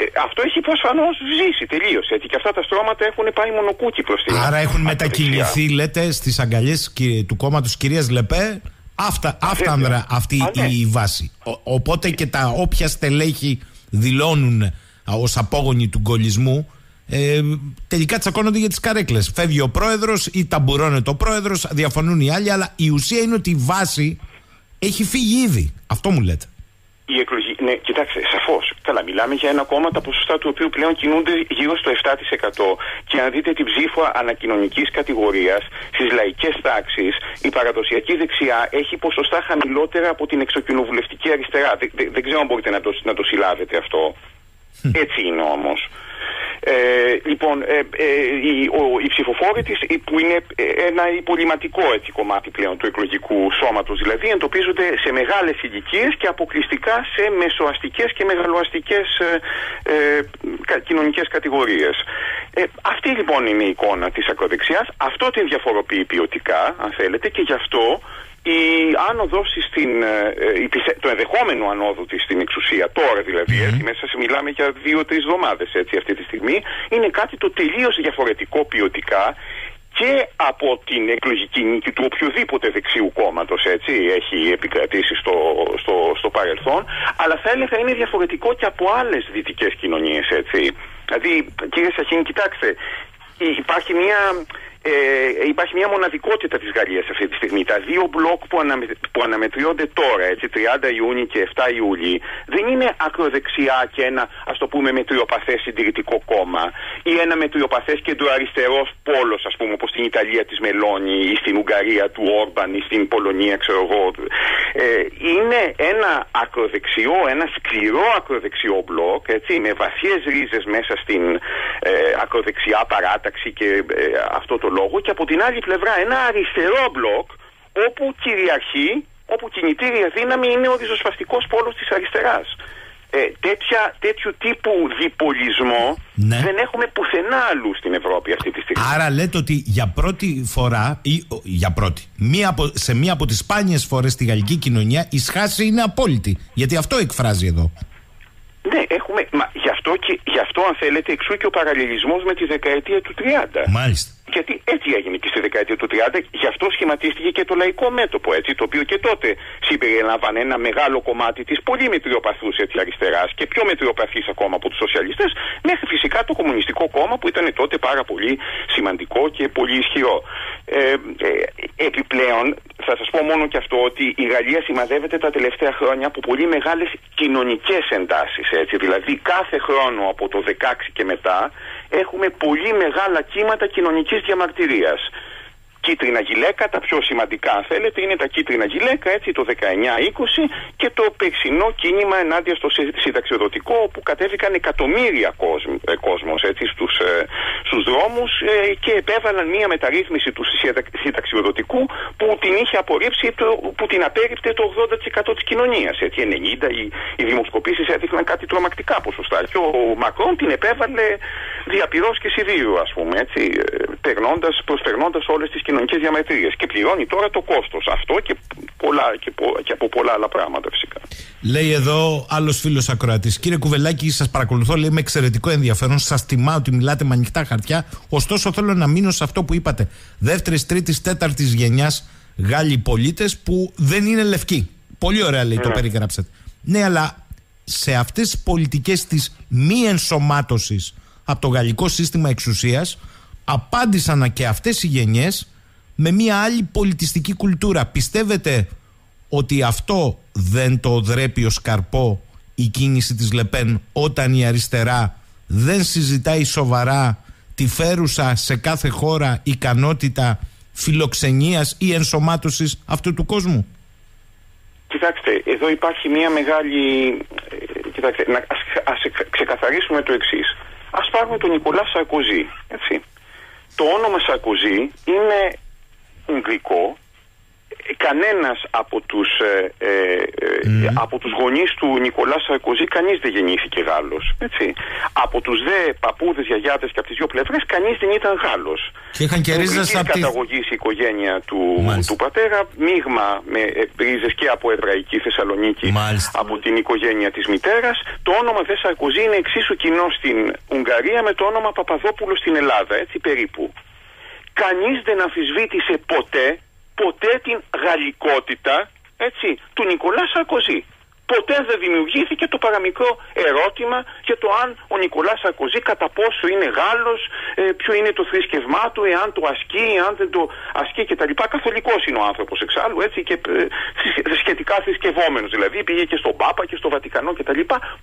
Speaker 2: Ε, αυτό έχει προφανώς ζήσει, τελείωσε. Και αυτά τα στρώματα έχουν πάει μονοκούκι προς την
Speaker 1: Άρα έχουν μετακινηθεί, λέτε, στις αγκαλιές του κόμματος κυρίας Λεπέ. Αυτά, αυτά αυτή ναι. η βάση. οπότε και τα όποια στελέχη δηλώνουν ως απόγονοι του γκολισμού ε, τελικά τσακώνονται για τις καρέκλες. Φεύγει ο πρόεδρος ή ταμπουρώνεται ο πρόεδρος, διαφωνούν οι άλλοι, αλλά η ουσία είναι ότι η βάση έχει φύγει ήδη. Αυτό μου λέτε.
Speaker 2: Η εκλογή, ναι, κοιτάξτε, σαφώς. Καλά, μιλάμε για ένα κόμμα τα ποσοστά του οποίου πλέον κινούνται γύρω στο 7%. Και αν δείτε την ψήφο ανακοινωνικής κατηγορίας στις λαϊκές τάξεις, η παραδοσιακή δεξιά έχει ποσοστά χαμηλότερα από την εξοκοινοβουλευτική αριστερά. Δεν, δεν, ξέρω αν μπορείτε να το, να το συλλάβετε αυτό. Έτσι είναι όμως. Ε, λοιπόν, ε, ε, οι, ο, οι ψηφοφόροι της, που είναι ε, ένα υπολοιματικό έτσι, κομμάτι πλέον του εκλογικού σώματος, δηλαδή εντοπίζονται σε μεγάλες ηλικίες και αποκλειστικά σε μεσοαστικές και μεγαλοαστικές ε, ε, κοινωνικές κατηγορίες. Ε, αυτή λοιπόν είναι η εικόνα της ακροδεξιάς, αυτό την διαφοροποιεί ποιοτικά, αν θέλετε, και γι' αυτό η άνοδος στην, ε, το ενδεχόμενο ανόδου της στην εξουσία τώρα δηλαδή, έτσι, μέσα σε μιλάμε για δύο-τρεις εβδομάδες έτσι αυτή τη στιγμή, είναι κάτι το τελείως διαφορετικό ποιοτικά και από την εκλογική νίκη του οποιοδήποτε δεξιού κόμματος έχει επικρατήσει στο, στο, στο παρελθόν, αλλά θα έλεγα είναι διαφορετικό και από άλλες δυτικές κοινωνίες. Δηλαδή, κύριε Σαχίνη, κοιτάξτε, υπάρχει μια ε, υπάρχει μια μοναδικότητα της Γαλλίας αυτή τη στιγμή. Τα δύο μπλοκ που, αναμε, που αναμετριώνται τώρα, έτσι, 30 Ιούνιου και 7 Ιούλη, δεν είναι ακροδεξιά και ένα, ας το πούμε, μετριοπαθές συντηρητικό κόμμα ή ένα μετριοπαθές κεντροαριστερός πόλος, ας πούμε, όπως στην Ιταλία της Μελώνη ή στην Ουγγαρία του Όρμπαν ή στην Πολωνία, ξέρω εγώ. Ε, είναι ένα ακροδεξιό, ένα σκληρό ακροδεξιό μπλοκ, έτσι, με βαθιές ρίζες μέσα στην ε, ακροδεξιά παράταξη και ε, αυτό το λόγο και από την άλλη πλευρά ένα αριστερό μπλοκ όπου κυριαρχεί, όπου κινητήρια δύναμη είναι ο ριζοσπαστικός πόλος της αριστεράς. Ε, τέτοια, τέτοιου τύπου διπολισμό ναι. δεν έχουμε πουθενά αλλού στην Ευρώπη αυτή τη στιγμή.
Speaker 1: Άρα λέτε ότι για πρώτη φορά, ή για πρώτη, μία από, σε μία από τις σπάνιες φορές στη γαλλική κοινωνία η σχάση είναι απόλυτη. Γιατί αυτό εκφράζει εδώ.
Speaker 2: Ναι, έχουμε, μα, γι, αυτό και, γι' αυτό αν θέλετε εξού και ο παραλληλισμός με τη δεκαετία του 30.
Speaker 1: Μάλιστα.
Speaker 2: Γιατί έτσι έγινε και στη δεκαετία του 30, γι' αυτό σχηματίστηκε και το λαϊκό μέτωπο, έτσι, το οποίο και τότε συμπεριλάμβανε ένα μεγάλο κομμάτι της πολύ μετριοπαθούς αριστεράς και πιο μετριοπαθής ακόμα από τους σοσιαλιστές, μέχρι φυσικά το Κομμουνιστικό Κόμμα που ήταν τότε πάρα πολύ σημαντικό και πολύ ισχυρό. Ε, ε, επιπλέον, θα σας πω μόνο και αυτό ότι η Γαλλία σημαδεύεται τα τελευταία χρόνια από πολύ μεγάλες κοινωνικές εντάσεις. Δηλαδή, κάθε χρόνο από το 16 και μετά έχουμε πολύ μεγάλα κύματα κοινωνικής διαμαρτυρίας κίτρινα γυλαίκα, τα πιο σημαντικά αν θέλετε είναι τα κίτρινα γυλαίκα έτσι το 19-20 και το περσινό κίνημα ενάντια στο συνταξιοδοτικό όπου κατέβηκαν εκατομμύρια κόσμο, ε, κόσμος έτσι στους, ε, στους δρόμους ε, και επέβαλαν μια μεταρρύθμιση του συνταξιοδοτικού που την είχε απορρίψει που την απέριπτε το 80% της κοινωνίας έτσι 90 οι, οι δημοσκοπήσεις έδειχναν κάτι τρομακτικά ποσοστά και ο Μακρόν την επέβαλε διαπυρός και σιδήρου ας πούμε έτσι περνώντας, προσπερνώντας όλες τις κοινωνικέ διαμετρίες. Και πληρώνει τώρα το κόστος. Αυτό και, πολλά, και, και από πολλά άλλα πράγματα φυσικά.
Speaker 1: Λέει εδώ άλλος φίλος ακροατής. Κύριε Κουβελάκη, σας παρακολουθώ, λέει με εξαιρετικό ενδιαφέρον. Σας τιμάω ότι μιλάτε με ανοιχτά χαρτιά. Ωστόσο, θέλω να μείνω σε αυτό που είπατε. Δεύτερης, τρίτης, τέταρτης γενιάς Γάλλοι πολίτες που δεν είναι λευκοί. Πολύ ωραία λέει, το ναι. περιγράψατε. Ναι, αλλά σε αυτές τις πολιτικές της μη ενσωμάτωσης από το γαλλικό σύστημα εξουσίας απάντησαν και αυτές οι γενιές με μια άλλη πολιτιστική κουλτούρα. Πιστεύετε ότι αυτό δεν το δρέπει ο σκαρπό η κίνηση της Λεπέν όταν η αριστερά δεν συζητάει σοβαρά τη φέρουσα σε κάθε χώρα ικανότητα φιλοξενίας ή ενσωμάτωσης αυτού του κόσμου;
Speaker 2: Κοιτάξτε, εδώ υπάρχει μια μεγάλη... Ε, κοιτάξτε, να, ας, ας ξεκαθαρίσουμε το εξής. Ας πάρουμε τον Νικολά Σαρκοζή, έτσι. Το όνομα Σαρκοζή είναι ουγγρικό κανένας από τους, ε, ε, ε από τους γονείς του Νικολάς Σαρκοζή κανείς δεν γεννήθηκε Γάλλος έτσι. από τους δε παππούδες, γιαγιάδες και από τις δύο πλευρές κανείς δεν ήταν Γάλλος.
Speaker 1: Και είχαν και ρίζες
Speaker 2: από καταγωγής η οικογένεια του, του πατέρα μείγμα με ρίζες και από εβραϊκή Θεσσαλονίκη από την οικογένεια της μητέρας. Το όνομα δε Σαρκοζή είναι εξίσου κοινό στην Ουγγαρία με το όνομα Παπαδόπουλος στην Ελλάδα έτσι περίπου κανείς δεν αμφισβήτησε ποτέ ποτέ την γαλλικότητα έτσι, του Νικολά Σαρκοζή. Ποτέ δεν δημιουργήθηκε το παραμικρό ερώτημα για το αν ο Νικολάς Σαρκοζή κατά πόσο είναι Γάλλος, ε, ποιο είναι το θρησκευμά του, εάν το ασκεί, εάν δεν το ασκεί κτλ. Καθολικός είναι ο άνθρωπος εξάλλου έτσι, και ε, σχετικά θρησκευόμενος. Δηλαδή πήγε και στον Πάπα και στο Βατικανό κτλ.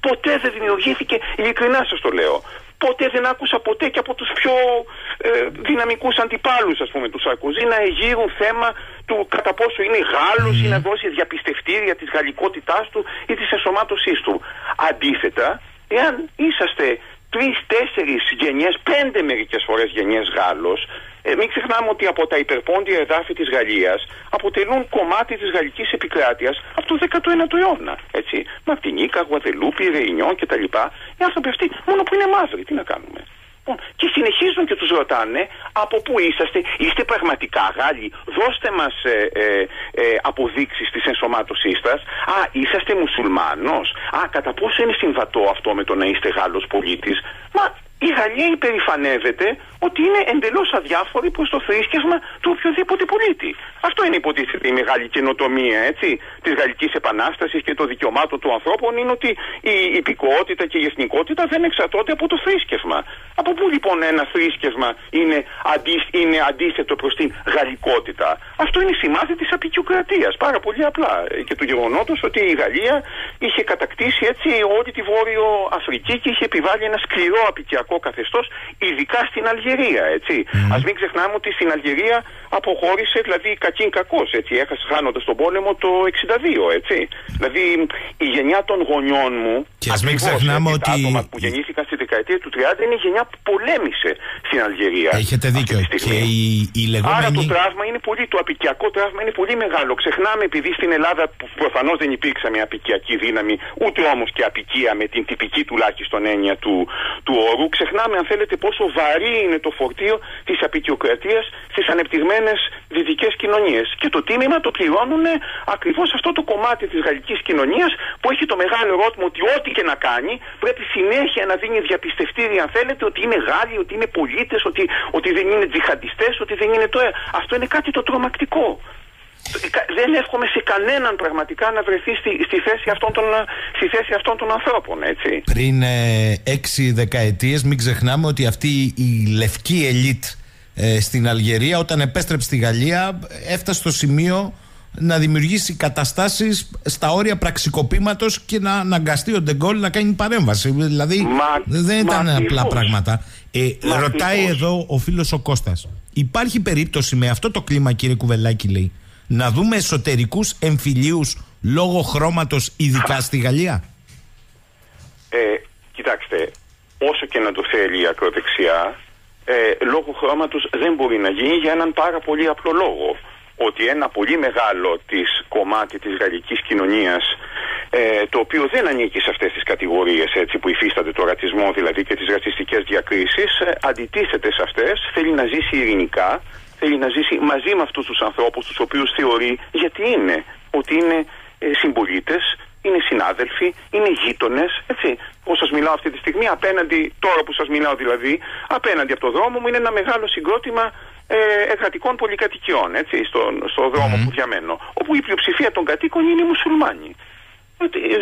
Speaker 2: Ποτέ δεν δημιουργήθηκε, ειλικρινά σας το λέω, ποτέ δεν άκουσα ποτέ και από τους πιο ε, δυναμικούς αντιπάλους ας πούμε τους Σαρκοζή να εγείρουν θέμα του κατά πόσο είναι Γάλλος ή να δώσει διαπιστευτήρια της γαλλικότητάς του ή της ενσωμάτωσής του. Αντίθετα, εάν είσαστε τρει-τέσσερι γενιές, πέντε μερικές φορές γενιές Γάλλος, ε, μην ξεχνάμε ότι από τα υπερπόντια εδάφη της Γαλλίας αποτελούν κομμάτι της γαλλικής επικράτειας από το 19ο αιώνα. Έτσι. Μαρτινίκα, Γουαδελούπη, Ρεϊνιόν κτλ. Οι άνθρωποι αυτοί μόνο που είναι μαύροι, τι να κάνουμε. Λοιπόν, και συνεχίζουν και τους ρωτάνε από πού είσαστε, είστε πραγματικά Γάλλοι, δώστε μας ε, ε, ε, αποδείξεις της ενσωμάτωσής σας. Α, είσαστε μουσουλμάνος; Α, κατά πόσο είναι συμβατό αυτό με το να είστε Γάλλος πολίτης; Μα η Γαλλία υπερηφανεύεται ότι είναι εντελώς αδιάφορη προς το θρήσκευμα του οποιοδήποτε πολίτη. Αυτό είναι υποτίθεται η μεγάλη καινοτομία έτσι, της Γαλλικής Επανάστασης και των δικαιωμάτων του ανθρώπων είναι ότι η υπηκότητα και η εθνικότητα δεν εξαρτώνται από το θρήσκευμα. Από πού λοιπόν ένα θρήσκευμα είναι, αντί, είναι αντίθετο προς την γαλλικότητα; Αυτό είναι σημάδι της απεικιοκρατίας. Πάρα πολύ απλά. Και του γεγονότος ότι η Γαλλία είχε κατακτήσει έτσι όλη τη Βόρειο Αφρική και είχε επιβάλει ένα σκληρό απικιακό καθεστώς, ειδικά στην Αλγερία. Έτσι. Mm. Α μην ξεχνάμε ότι στην Αλγερία αποχώρησε, δηλαδή κακήν κακός, έτσι, έχασε χάνοντας τον πόλεμο το 62. Έτσι. Δηλαδή η γενιά των γονιών μου.
Speaker 1: Και ας μην ξεχνάμε ότι.
Speaker 2: Τα άτομα που γεννήθηκαν στη δεκαετία του 30 είναι η γενιά που πολέμησε στην Αλγερία.
Speaker 1: Έχετε δίκιο. Και η, η λεγόμενη...
Speaker 2: Άρα το τραύμα είναι πολύ, το απικιακό τραύμα είναι πολύ μεγάλο. Ξεχνάμε επειδή στην Ελλάδα προφανώς δεν υπήρξε μια απικιακή δύναμη, ούτε όμως και απικία με την τυπική τουλάχιστον έννοια του, του όρου. Ξεχνάμε, αν θέλετε, πόσο βαρύ είναι το φορτίο της απεικιοκρατίας στις ανεπτυγμένες δυτικές κοινωνίες. Και το τίμημα το πληρώνουν ακριβώς αυτό το κομμάτι της γαλλικής κοινωνίας που έχει το μεγάλο ερώτημα ότι ό,τι και να κάνει πρέπει συνέχεια να δίνει διαπιστευτήρια, αν θέλετε, ότι είναι Γάλλοι, ότι είναι πολίτες, ότι, ότι δεν είναι τζιχαντιστές, ότι δεν είναι το. Αυτό είναι κάτι το τρομακτικό δεν εύχομαι σε κανέναν πραγματικά να βρεθεί στη, στη, θέση, αυτών των, στη θέση αυτών των ανθρώπων, έτσι.
Speaker 1: Πριν ε, έξι δεκαετίες μην ξεχνάμε ότι αυτή η λευκή ελίτ ε, στην Αλγερία όταν επέστρεψε στη Γαλλία έφτασε στο σημείο να δημιουργήσει καταστάσεις στα όρια πραξικοπήματος και να αναγκαστεί ο Ντεγκόλ να κάνει παρέμβαση. Δηλαδή δεν ήταν απλά πράγματα. Ε, ρωτάει εδώ ο φίλος ο Κώστας. Υπάρχει περίπτωση με αυτό το κλίμα κύριε Κουβελάκη λέει να δούμε εσωτερικούς εμφυλίους λόγω χρώματος, ειδικά στη Γαλλία.
Speaker 2: Ε, κοιτάξτε, όσο και να το θέλει η ακροδεξιά, ε, λόγω χρώματος δεν μπορεί να γίνει για έναν πάρα πολύ απλό λόγο. Ότι ένα πολύ μεγάλο της κομμάτι της γαλλικής κοινωνίας ε, το οποίο δεν ανήκει σε αυτές τις κατηγορίες έτσι, που υφίστανται το ρατσισμό δηλαδή και τις ρατσιστικές διακρίσεις ε, αντιτίθεται σε αυτές, θέλει να ζήσει ειρηνικά θέλει να ζήσει μαζί με αυτούς τους ανθρώπους τους οποίους θεωρεί γιατί είναι, ότι είναι ε, συμπολίτες, είναι συνάδελφοι, είναι γείτονες. Έτσι. Όπω σας μιλάω αυτή τη στιγμή, απέναντι, τώρα που σας μιλάω δηλαδή, απέναντι από το δρόμο μου είναι ένα μεγάλο συγκρότημα ε, εργατικών πολυκατοικιών, έτσι, στον, στο δρόμο που διαμένω. Όπου η πλειοψηφία των κατοίκων είναι μουσουλμάνοι.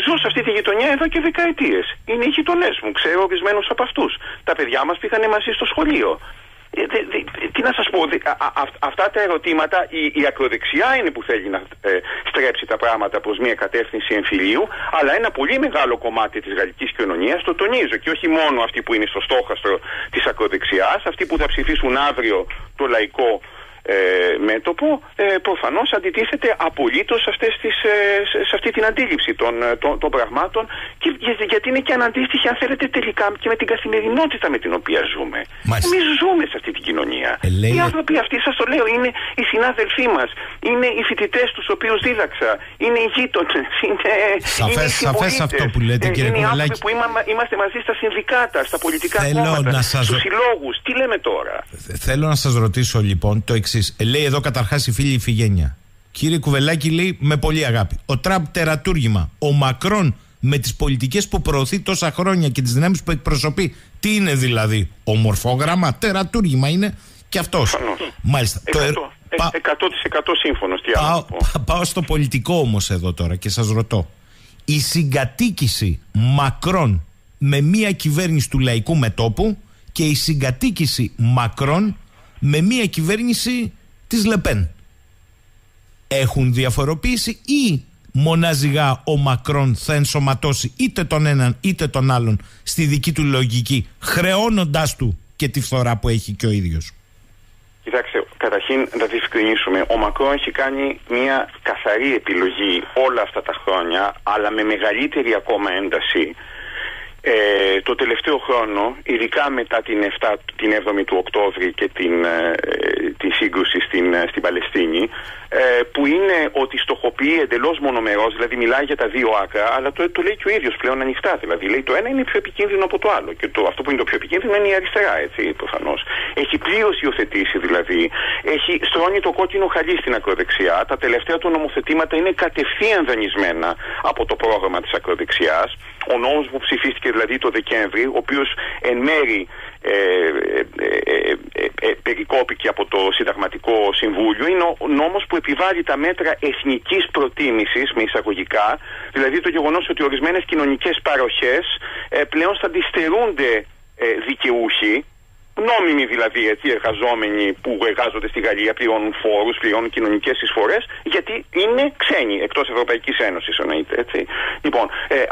Speaker 2: Ζω σε αυτή τη γειτονιά εδώ και δεκαετίες. Είναι οι γειτονές μου, ξέρω ορισμένους από αυτούς. Τα παιδιά μας πήγανε μαζί στο σχολείο. Ε, τι να σας πω, αυτά τα ερωτήματα η, η ακροδεξιά είναι που θέλει να ε, στρέψει τα πράγματα προς μια κατεύθυνση εμφυλίου αλλά ένα πολύ μεγάλο κομμάτι της γαλλικής κοινωνίας το τονίζω και όχι μόνο αυτοί που είναι στο στόχαστρο της ακροδεξιάς αυτοί που θα ψηφίσουν αύριο το λαϊκό ε, μέτωπο ε, προφανώς αντιτίθεται απολύτως σε, ε, σε αυτή την αντίληψη των, ε, των, των πραγμάτων και, γιατί είναι και αναντίστοιχη αν θέλετε τελικά και με την καθημερινότητα με την οποία ζούμε. Εμείς ζούμε σε αυτή την κοινωνία. Ε, οι άνθρωποι αυτοί σας το λέω είναι οι συνάδελφοί μας, είναι οι φοιτητές τους οποίους δίδαξα, είναι οι γείτονες, είναι,
Speaker 1: σαφές,
Speaker 2: είναι οι
Speaker 1: σαφές αυτό που λέτε κύριε
Speaker 2: Είναι οι άνθρωποι που είμαστε μαζί στα συνδικάτα, στα πολιτικά Θέλω κόμματα, να σας... στους συλλόγους. Τι λέμε τώρα;
Speaker 1: Θέλω να σας ρωτήσω λοιπόν το εξής εξή. λέει εδώ καταρχάς η φίλη Ιφηγένεια. Κύριε Κουβελάκη, λέει με πολύ αγάπη. Ο Τραμπ τερατούργημα. Ο Μακρόν με τις πολιτικές που προωθεί τόσα χρόνια και τις δυνάμεις που εκπροσωπεί. Τι είναι δηλαδή, ομορφόγραμμα, τερατούργημα είναι και αυτός.
Speaker 2: Μάλιστα. 100%, το 100% σύμφωνος. Τι πάω,
Speaker 1: πάω στο πολιτικό όμως εδώ τώρα και σας ρωτώ. Η συγκατοίκηση Μακρόν με μία κυβέρνηση του λαϊκού μετόπου και η συγκατοίκηση Μακρόν με μια κυβέρνηση της Λεπέν. Έχουν διαφοροποίηση ή μονάζιγα ο Μακρόν θα ενσωματώσει είτε τον έναν είτε τον άλλον στη δική του λογική χρεώνοντάς του και τη φθορά που έχει και ο ίδιος.
Speaker 2: Κοιτάξτε, καταρχήν να διευκρινίσουμε. Ο Μακρόν έχει κάνει μια καθαρή επιλογή όλα αυτά τα χρόνια, αλλά με μεγαλύτερη ακόμα ένταση Ε, το τελευταίο χρόνο, ειδικά μετά την, 7, την 7η του Οκτώβρη και την, ε, την σύγκρουση στην, ε, στην Παλαιστίνη, ε, που είναι ότι στοχοποιεί εντελώς μονομερός, δηλαδή μιλάει για τα δύο άκρα, αλλά το, το λέει και ο ίδιος πλέον ανοιχτά. Δηλαδή λέει το ένα είναι πιο επικίνδυνο από το άλλο. Και το, αυτό που είναι το πιο επικίνδυνο είναι η αριστερά, έτσι προφανώς. Έχει πλήρως υιοθετήσει δηλαδή, έχει στρώνει το κόκκινο χαλί στην ακροδεξιά. Τα τελευταία του νομοθετήματα είναι κατευθείαν δανεισμένα από το πρόγραμμα της ακροδεξιάς. Ο νόμο που ψηφίστηκε δηλαδή το Δεκέμβρη, ο οποίος εν μέρη ε, ε, ε, περικόπηκε από το Συνταγματικό Συμβούλιο είναι ο νόμος που επιβάλλει τα μέτρα εθνικής προτίμησης με εισαγωγικά δηλαδή το γεγονός ότι ορισμένες κοινωνικές παροχές πλέον θα αντιστερούνται δικαιούχοι νόμιμοι δηλαδή έτσι, εργαζόμενοι που εργάζονται στη Γαλλία πληρώνουν φόρους, πληρώνουν κοινωνικές εισφορές, γιατί είναι ξένοι εκτός Ευρωπαϊκής Ένωσης, εννοείται. Έτσι. Λοιπόν, ε,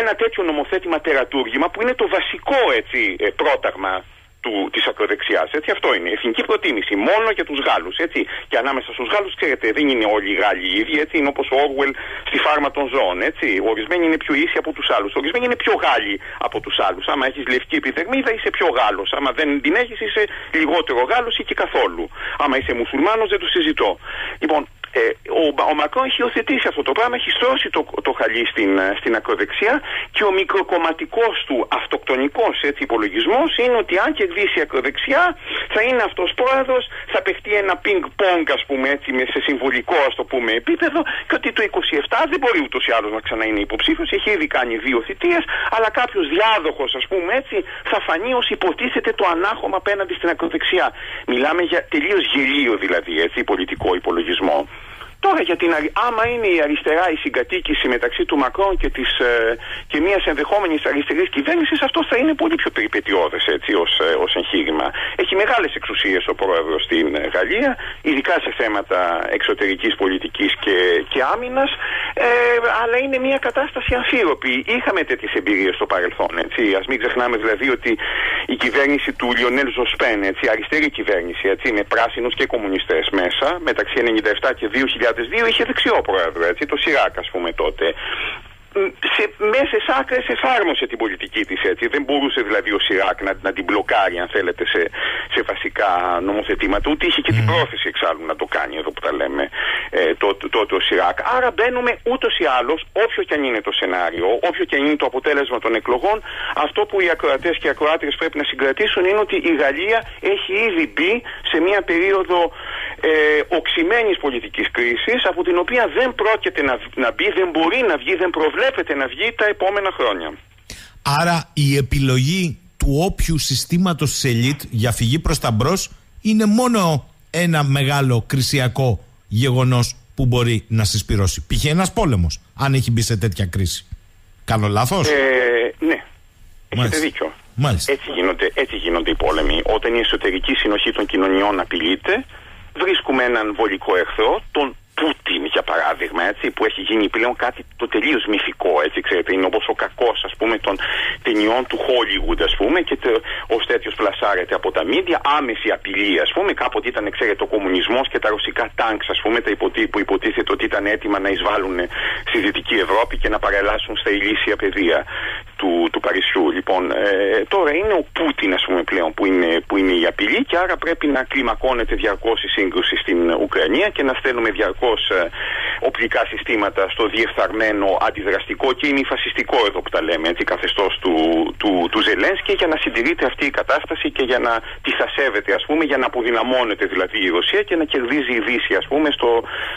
Speaker 2: ένα τέτοιο νομοθέτημα τερατούργημα που είναι το βασικό έτσι, ε, πρόταγμα του, της ακροδεξιάς. Έτσι αυτό είναι. Εθνική προτίμηση μόνο για τους Γάλλους. Έτσι. Και ανάμεσα στους Γάλλους, ξέρετε, δεν είναι όλοι οι Γάλλοι οι ίδιοι. Έτσι. Είναι όπως ο Όργουελ στη φάρμα των ζώων. Έτσι. Ορισμένοι είναι πιο ίσοι από τους άλλους. Ορισμένοι είναι πιο Γάλλοι από τους άλλους. Άμα έχεις λευκή επιδερμίδα είσαι πιο Γάλλος. Άμα δεν την έχεις είσαι λιγότερο Γάλλος ή και καθόλου. Άμα είσαι μουσουλμάνος δεν το συζητώ. Λοιπόν, ε, ο, ο Μακρόν έχει υιοθετήσει αυτό το πράγμα, έχει στρώσει το, το χαλί στην, ε, στην ακροδεξιά και ο μικροκομματικός του αυτοκτονικός υπολογισμός είναι ότι αν κερδίσει η ακροδεξιά θα είναι αυτός πρόεδρος, θα παιχτεί ένα πινκ-πονγκ, ας πούμε έτσι, σε συμβολικό ας το πούμε επίπεδο και ότι το 27 δεν μπορεί ούτως ή άλλως να ξανά είναι υποψήφιος. Έχει ήδη κάνει δύο θητείες, αλλά κάποιος διάδοχος, ας πούμε έτσι, θα φανεί ως υποτίθεται το ανάχωμα απέναντι στην ακροδεξιά. Μιλάμε για τελείως γελίο δηλαδή έτσι, πολιτικό υπολογισμό. Τώρα για την άμα είναι η αριστερά η συγκατοίκηση μεταξύ του Μακρόν και, της, ε, και μιας ενδεχόμενης αριστερής κυβέρνησης, αυτό θα είναι πολύ πιο περιπετειώδες ω ως ε, εγχείρημα. Έχει μεγάλες εξουσίες ο πρόεδρος στην ε, Γαλλία, ειδικά σε θέματα εξωτερικής πολιτικής και, και άμυνας, ε, αλλά είναι μια κατάσταση αμφίροπη. Είχαμε τέτοιες εμπειρίες στο παρελθόν. Α μην ξεχνάμε δηλαδή ότι η κυβέρνηση του Λιονέλ Ζοσπέν, έτσι, αριστερή κυβέρνηση, έτσι, με πράσινους και κομμουνιστές μέσα, μεταξύ 97 και 2002 είχε δεξιό πρόεδρο, έτσι, το Σιράκ, ας πούμε τότε σε μέσες άκρες εφάρμοσε την πολιτική της έτσι. Δεν μπορούσε δηλαδή ο Σιράκ να, να την μπλοκάρει αν θέλετε σε, σε βασικά νομοθετήματα. Ούτε είχε και την πρόθεση εξάλλου να το κάνει εδώ που τα λέμε ε, τότε το, το, ο Σιράκ. Άρα μπαίνουμε ούτως ή άλλως όποιο και αν είναι το σενάριο, όποιο και αν είναι το αποτέλεσμα των εκλογών αυτό που οι ακροατές και οι ακροάτρες πρέπει να συγκρατήσουν είναι ότι η Γαλλία έχει ήδη μπει σε μια περίοδο ε, οξυμένης πολιτικής κρίσης από την οποία δεν πρόκειται να, να μπει, δεν μπορεί να βγει, δεν προβλέπει βλέπετε να βγει τα επόμενα χρόνια.
Speaker 1: Άρα η επιλογή του όποιου συστήματος της ελίτ για φυγή προς τα μπρος είναι μόνο ένα μεγάλο κρισιακό γεγονός που μπορεί να συσπυρώσει. Π.χ. ένας πόλεμος, αν έχει μπει σε τέτοια κρίση. Κάνω λάθος;
Speaker 2: Ε, ναι, έχετε δίκιο.
Speaker 1: Μάλιστα.
Speaker 2: Έτσι, γίνονται, έτσι γίνονται οι πόλεμοι. Όταν η εσωτερική συνοχή των κοινωνιών απειλείται, βρίσκουμε έναν βολικό εχθρό, τον Πούτιν για παράδειγμα, έτσι, που έχει γίνει πλέον κάτι το τελείως μυθικό, έτσι, ξέρετε, είναι όπως ο κακός, ας πούμε, των ταινιών του Hollywood, ας πούμε, και το, ως τέτοιος πλασάρεται από τα μίντια, άμεση απειλή, ας πούμε, κάποτε ήταν, ξέρετε, ο κομμουνισμός και τα ρωσικά τάγκ, ας πούμε, τα υποτι, που υποτίθεται ότι ήταν έτοιμα να εισβάλλουν στη Δυτική Ευρώπη και να παρελάσουν στα ηλίσια πεδία του, του Παρισιού. Λοιπόν, ε, τώρα είναι ο Πούτιν, ας πούμε, πλέον που είναι, που είναι η απειλή και άρα πρέπει να κλιμακώνεται διαρκώς η σύγκρουση στην Ουκρανία και να στέλνουμε διαρκώς ε, οπλικά συστήματα στο διεφθαρμένο αντιδραστικό και ημιφασιστικό εδώ που τα λέμε έτσι καθεστώς του, του, του Ζελένσκι για να συντηρείται αυτή η κατάσταση και για να τη σέβεται ας πούμε για να αποδυναμώνεται δηλαδή η Ρωσία και να κερδίζει η Δύση ας πούμε στο,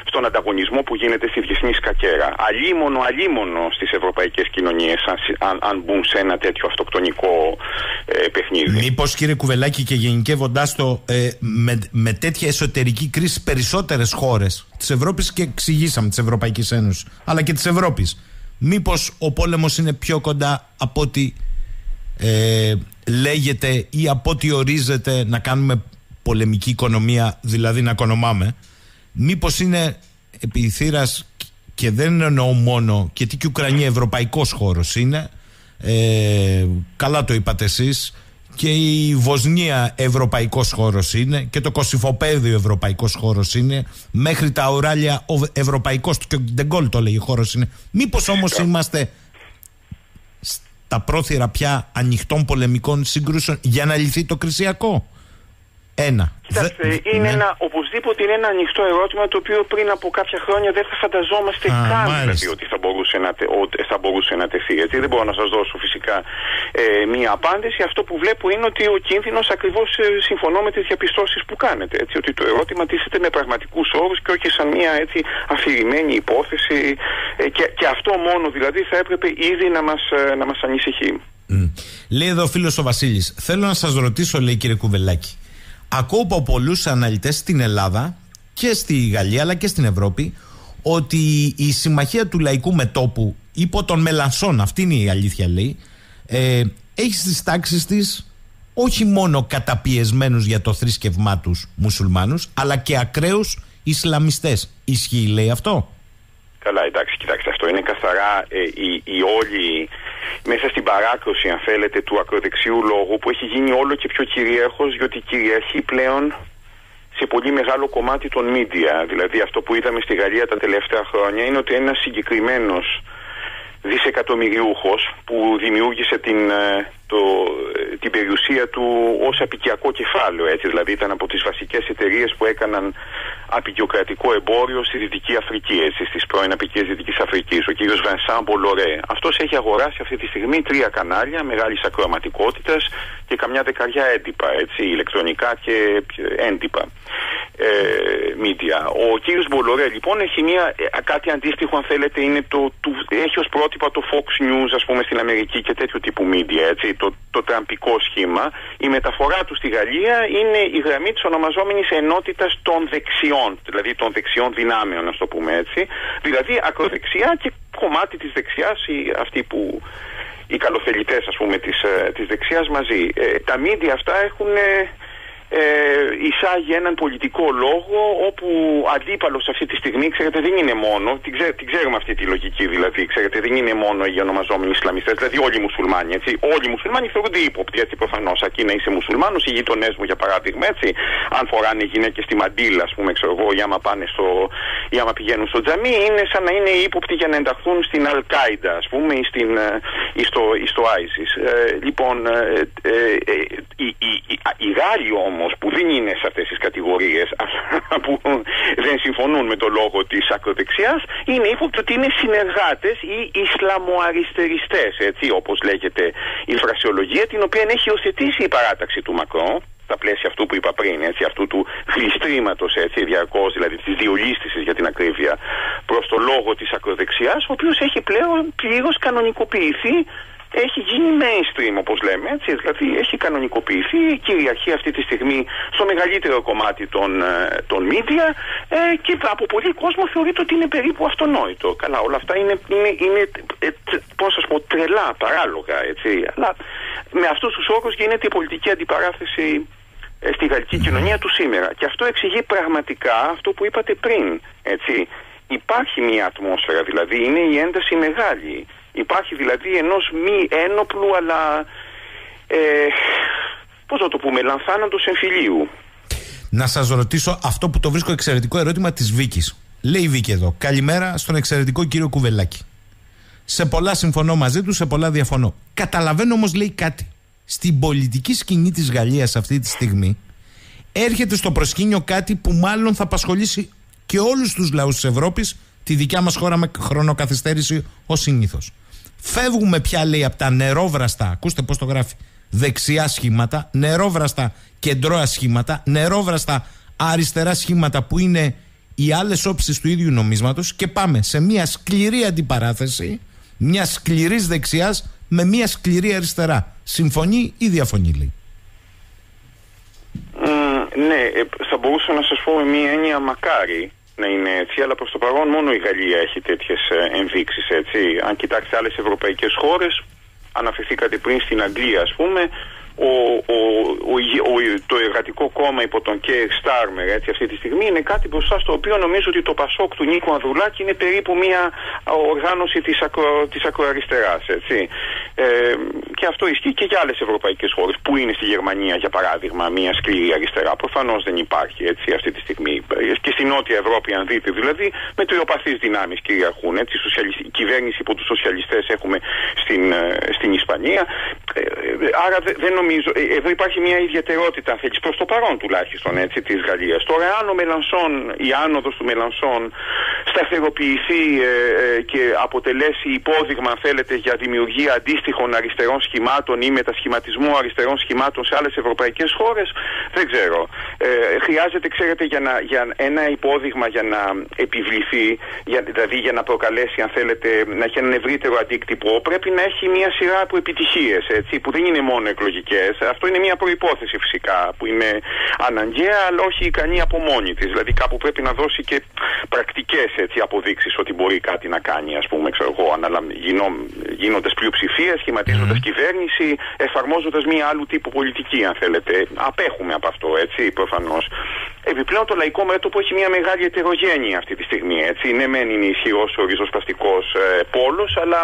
Speaker 2: στον ανταγωνισμό που γίνεται στη διεθνή σκακέρα. Αλίμονο, αλίμονο στις ευρωπαϊκές κοινωνίες αν, αν, μπουν σε ένα τέτοιο αυτοκτονικό ε, παιχνίδι.
Speaker 1: Μήπως κύριε Κουβελάκη και γενικεύοντάς το ε, με, με τέτοια εσωτερική κρίση περισσότερες χώρες της Ευρώπης και εξηγήσαμε της Ευρωπαϊκής Ένωσης αλλά και της Ευρώπης μήπως ο πόλεμος είναι πιο κοντά από ό,τι ε, λέγεται ή από ό,τι ορίζεται να κάνουμε πολεμική οικονομία δηλαδή να οικονομάμε μήπως είναι επί και δεν εννοώ μόνο και τι και η Ουκρανία ευρωπαϊκός χώρος είναι ε, καλά το είπατε εσείς. Και η Βοσνία ευρωπαϊκός χώρος είναι και το Κωσυφοπαίδιο ευρωπαϊκός χώρος είναι. Μέχρι τα Ουράλια ο ευρωπαϊκός και ο Ντεγκόλ το λέει χώρος είναι. Μήπως όμως είμαστε τα πρόθυρα πια ανοιχτών πολεμικών σύγκρουσεων για να λυθεί το Κρυσιακό. Ένα.
Speaker 2: Κοιτάξτε, είναι ναι. ένα, οπωσδήποτε είναι ένα ανοιχτό ερώτημα το οποίο πριν από κάποια χρόνια δεν θα φανταζόμαστε Α, καν δηλαδή, ότι θα μπορούσε, να, ότι θα μπορούσε να τεθεί. Γιατί δεν μπορώ να σας δώσω φυσικά ε, μία απάντηση. Αυτό που βλέπω είναι ότι ο κίνδυνος ακριβώς ε, συμφωνώ με τις διαπιστώσεις που κάνετε. Έτσι, ότι το ερώτημα τίθεται με πραγματικούς όρους και όχι σαν μία έτσι, αφηρημένη υπόθεση. Ε, και, και αυτό μόνο δηλαδή θα έπρεπε ήδη να μας ε, να μας ανησυχεί.
Speaker 1: Mm. Λέει εδώ ο φίλος ο Βασίλης, θέλω να σας ρωτήσω, λέει κύριε Κουβελάκη, Ακούω από πολλούς αναλυτές στην Ελλάδα και στη Γαλλία αλλά και στην Ευρώπη ότι η συμμαχία του λαϊκού μετόπου υπό τον Μελανσόν, αυτή είναι η αλήθεια λέει, ε, έχει στις τάξεις της όχι μόνο καταπιεσμένους για το θρήσκευμά τους μουσουλμάνους, αλλά και ακραίους Ισλαμιστές. Ισχύει λέει αυτό;
Speaker 2: Καλά, εντάξει, κοιτάξτε, αυτό είναι καθαρά ε, η, η όλη μέσα στην παράκρουση αν θέλετε του ακροδεξιού λόγου που έχει γίνει όλο και πιο κυρίαρχος διότι κυριαρχεί πλέον σε πολύ μεγάλο κομμάτι των media. Δηλαδή αυτό που είδαμε στη Γαλλία τα τελευταία χρόνια είναι ότι ένας συγκεκριμένος δισεκατομμυριούχος που δημιούργησε την, ε, το, ε, την περιουσία του ως απικιακό κεφάλαιο. Έτσι. Δηλαδή ήταν από τις βασικές εταιρείες που έκαναν απεικιοκρατικό εμπόριο στη Δυτική Αφρική, έτσι, στις πρώην απικίες Δυτικής Αφρικής, ο κύριος Βενσάν Μπολορέ. Αυτός έχει αγοράσει αυτή τη στιγμή τρία κανάλια μεγάλης ακροαματικότητας και καμιά δεκαριά έντυπα, έτσι, ηλεκτρονικά και έντυπα ε, media. Ο κύριος Μπολορέ λοιπόν έχει μια, ε, κάτι αντίστοιχο αν θέλετε είναι το, του, έχει ως πρότυπα το Fox News ας πούμε στην Αμερική και τέτοιου τύπου media έτσι, το, το τραμπικό σχήμα. Η μεταφορά του στη Γαλλία είναι η γραμμή της ονομαζόμενης ενότητας των δεξιών, δηλαδή των δεξιών δυνάμεων να το πούμε έτσι, δηλαδή ακροδεξιά και κομμάτι της δεξιάς οι, αυτοί που οι καλοθελητές ας πούμε της, ε, της δεξιάς μαζί. Ε, τα media αυτά έχουν ε, εισάγει έναν πολιτικό λόγο όπου αντίπαλος αυτή τη στιγμή, ξέρετε, δεν είναι μόνο, την, ξέ, την ξέρουμε αυτή τη λογική δηλαδή, ξέρετε, δεν είναι μόνο οι ονομαζόμενοι Ισλαμιστές, δηλαδή όλοι οι μουσουλμάνοι. Έτσι. Όλοι οι μουσουλμάνοι θεωρούνται ύποπτοι, έτσι προφανώς. Ακεί να είσαι μουσουλμάνος, οι γείτονές μου για παράδειγμα, έτσι, αν φοράνε γυναίκες στη μαντήλα, ας πούμε, ξέρω εγώ, ή άμα, πάνε στο, ή άμα πηγαίνουν στο τζαμί, είναι σαν να είναι ύποπτοι για να ενταχθούν στην Αλ-Κάιντα, ας πούμε, ή, στην, ή στο, ή στο ISIS. Ε, λοιπόν, ε, ε, ε, οι, οι, οι, οι Γάλλοι όμως που δεν είναι σε αυτές τις κατηγορίες που δεν συμφωνούν με το λόγο της ακροδεξιάς είναι ύποπτο ότι είναι συνεργάτες ή Ισλαμοαριστεριστές έτσι όπως λέγεται η φρασιολογία την οποία έχει υιοθετήσει η παράταξη του Μακρό στα πλαίσια αυτού που είπα πριν, έτσι, αυτού του χλιστρήματος, έτσι, διαρκώς, δηλαδή της διολίστησης για την ακρίβεια, προς το λόγο της ακροδεξιάς, ο οποίος έχει πλέον πλήρως κανονικοποιηθεί έχει γίνει mainstream όπως λέμε, έτσι, δηλαδή έχει κανονικοποιηθεί, κυριαρχεί αυτή τη στιγμή στο μεγαλύτερο κομμάτι των, ε, των media ε, και από πολλοί κόσμο θεωρείται ότι είναι περίπου αυτονόητο. Καλά, όλα αυτά είναι, είναι, είναι ε, πώς σας πω, τρελά, παράλογα, έτσι, αλλά με αυτούς τους όρους γίνεται η πολιτική αντιπαράθεση ε, στη γαλλική κοινωνία του σήμερα. Και αυτό εξηγεί πραγματικά αυτό που είπατε πριν, έτσι. Υπάρχει μια ατμόσφαιρα, δηλαδή είναι η ένταση μεγάλη. Υπάρχει δηλαδή ενός μη ένοπλου αλλά ε, πώς να το πούμε λανθάναντος εμφυλίου.
Speaker 1: Να σας ρωτήσω αυτό που το βρίσκω εξαιρετικό ερώτημα της Βίκης. Λέει η Βίκη εδώ. Καλημέρα στον εξαιρετικό κύριο Κουβελάκη. Σε πολλά συμφωνώ μαζί του, σε πολλά διαφωνώ. Καταλαβαίνω όμως λέει κάτι. Στην πολιτική σκηνή της Γαλλίας αυτή τη στιγμή έρχεται στο προσκήνιο κάτι που μάλλον θα απασχολήσει και όλους τους λαούς της Ευρώπης τη δικιά μας χώρα με χρονοκαθυστέρηση ως συνήθως. Φεύγουμε πια λέει από τα νερόβραστα, ακούστε πώς το γράφει, δεξιά σχήματα, νερόβραστα κεντρώα σχήματα, νερόβραστα αριστερά σχήματα που είναι οι άλλες όψεις του ίδιου νομίσματος και πάμε σε μια σκληρή αντιπαράθεση μια σκληρής δεξιάς με μια σκληρή αριστερά. Συμφωνεί ή διαφωνεί λέει.
Speaker 2: ναι, ε, θα μπορούσα να σας πω με μια έννοια μακάρι να είναι έτσι, αλλά προς το παρόν μόνο η Γαλλία έχει τέτοιες ε, ενδείξεις έτσι. Αν κοιτάξετε άλλες ευρωπαϊκές χώρες, αναφερθήκατε πριν στην Αγγλία ας πούμε, ο, ο, ο, το εργατικό κόμμα υπό τον Κέρ Στάρμερ έτσι, αυτή τη στιγμή είναι κάτι μπροστά στο οποίο νομίζω ότι το Πασόκ του Νίκου Ανδρουλάκη είναι περίπου μια οργάνωση της, ακρο, της ακροαριστεράς έτσι. Ε, και αυτό ισχύει και για άλλες ευρωπαϊκές χώρες. Πού είναι στη Γερμανία, για παράδειγμα, μια σκληρή αριστερά. Προφανώς δεν υπάρχει έτσι αυτή τη στιγμή. Και στη Νότια Ευρώπη, αν δείτε, δηλαδή, με τριοπαθείς δυνάμεις κυριαρχούν. Έτσι, η κυβέρνηση που τους σοσιαλιστές έχουμε στην, ε, στην Ισπανία. Ε, άρα δεν νομίζω. Εδώ υπάρχει μια ιδιαιτερότητα, αν θέλει, προς το παρόν τουλάχιστον της Γαλλίας. Τώρα, αν ο Μελανσόν, η άνοδος του Μελανσόν σταθεροποιηθεί και αποτελέσει υπόδειγμα, αν θέλετε, για δημιουργία αντίστοιχων αριστερών σχημάτων ή μετασχηματισμό αριστερών σχημάτων σε άλλες ευρωπαϊκές χώρες, δεν ξέρω. Ε, χρειάζεται, ξέρετε, για, να, για ένα υπόδειγμα για να επιβληθεί, για, δηλαδή για να προκαλέσει, αν θέλετε, να έχει έναν ευρύτερο αντίκτυπο, πρέπει να έχει μια σειρά από επιτυχίες, που δεν είναι μόνο εκλογικές. Αυτό είναι μια προπόθεση φυσικά, που είναι αναγκαία, αλλά όχι ικανή από μόνη της. Δηλαδή κάπου πρέπει να δώσει και πρακτικές αποδείξεις ότι μπορεί κάτι να κάνει, ας πούμε, ξέρω εγώ, γίνοντας πλειοψηφίας, σχηματίζοντας mm. κυβέρνηση, εφαρμόζοντας μία άλλου τύπου πολιτική, αν θέλετε. Απέχουμε από αυτό, έτσι, προφανώς. Επιπλέον το λαϊκό μέτωπο έχει μια μεγάλη ετερογένεια αυτή τη στιγμή. Έτσι. Ναι, μεν είναι ισχυρός ο ριζοσπαστικό ε, πόλος, αλλά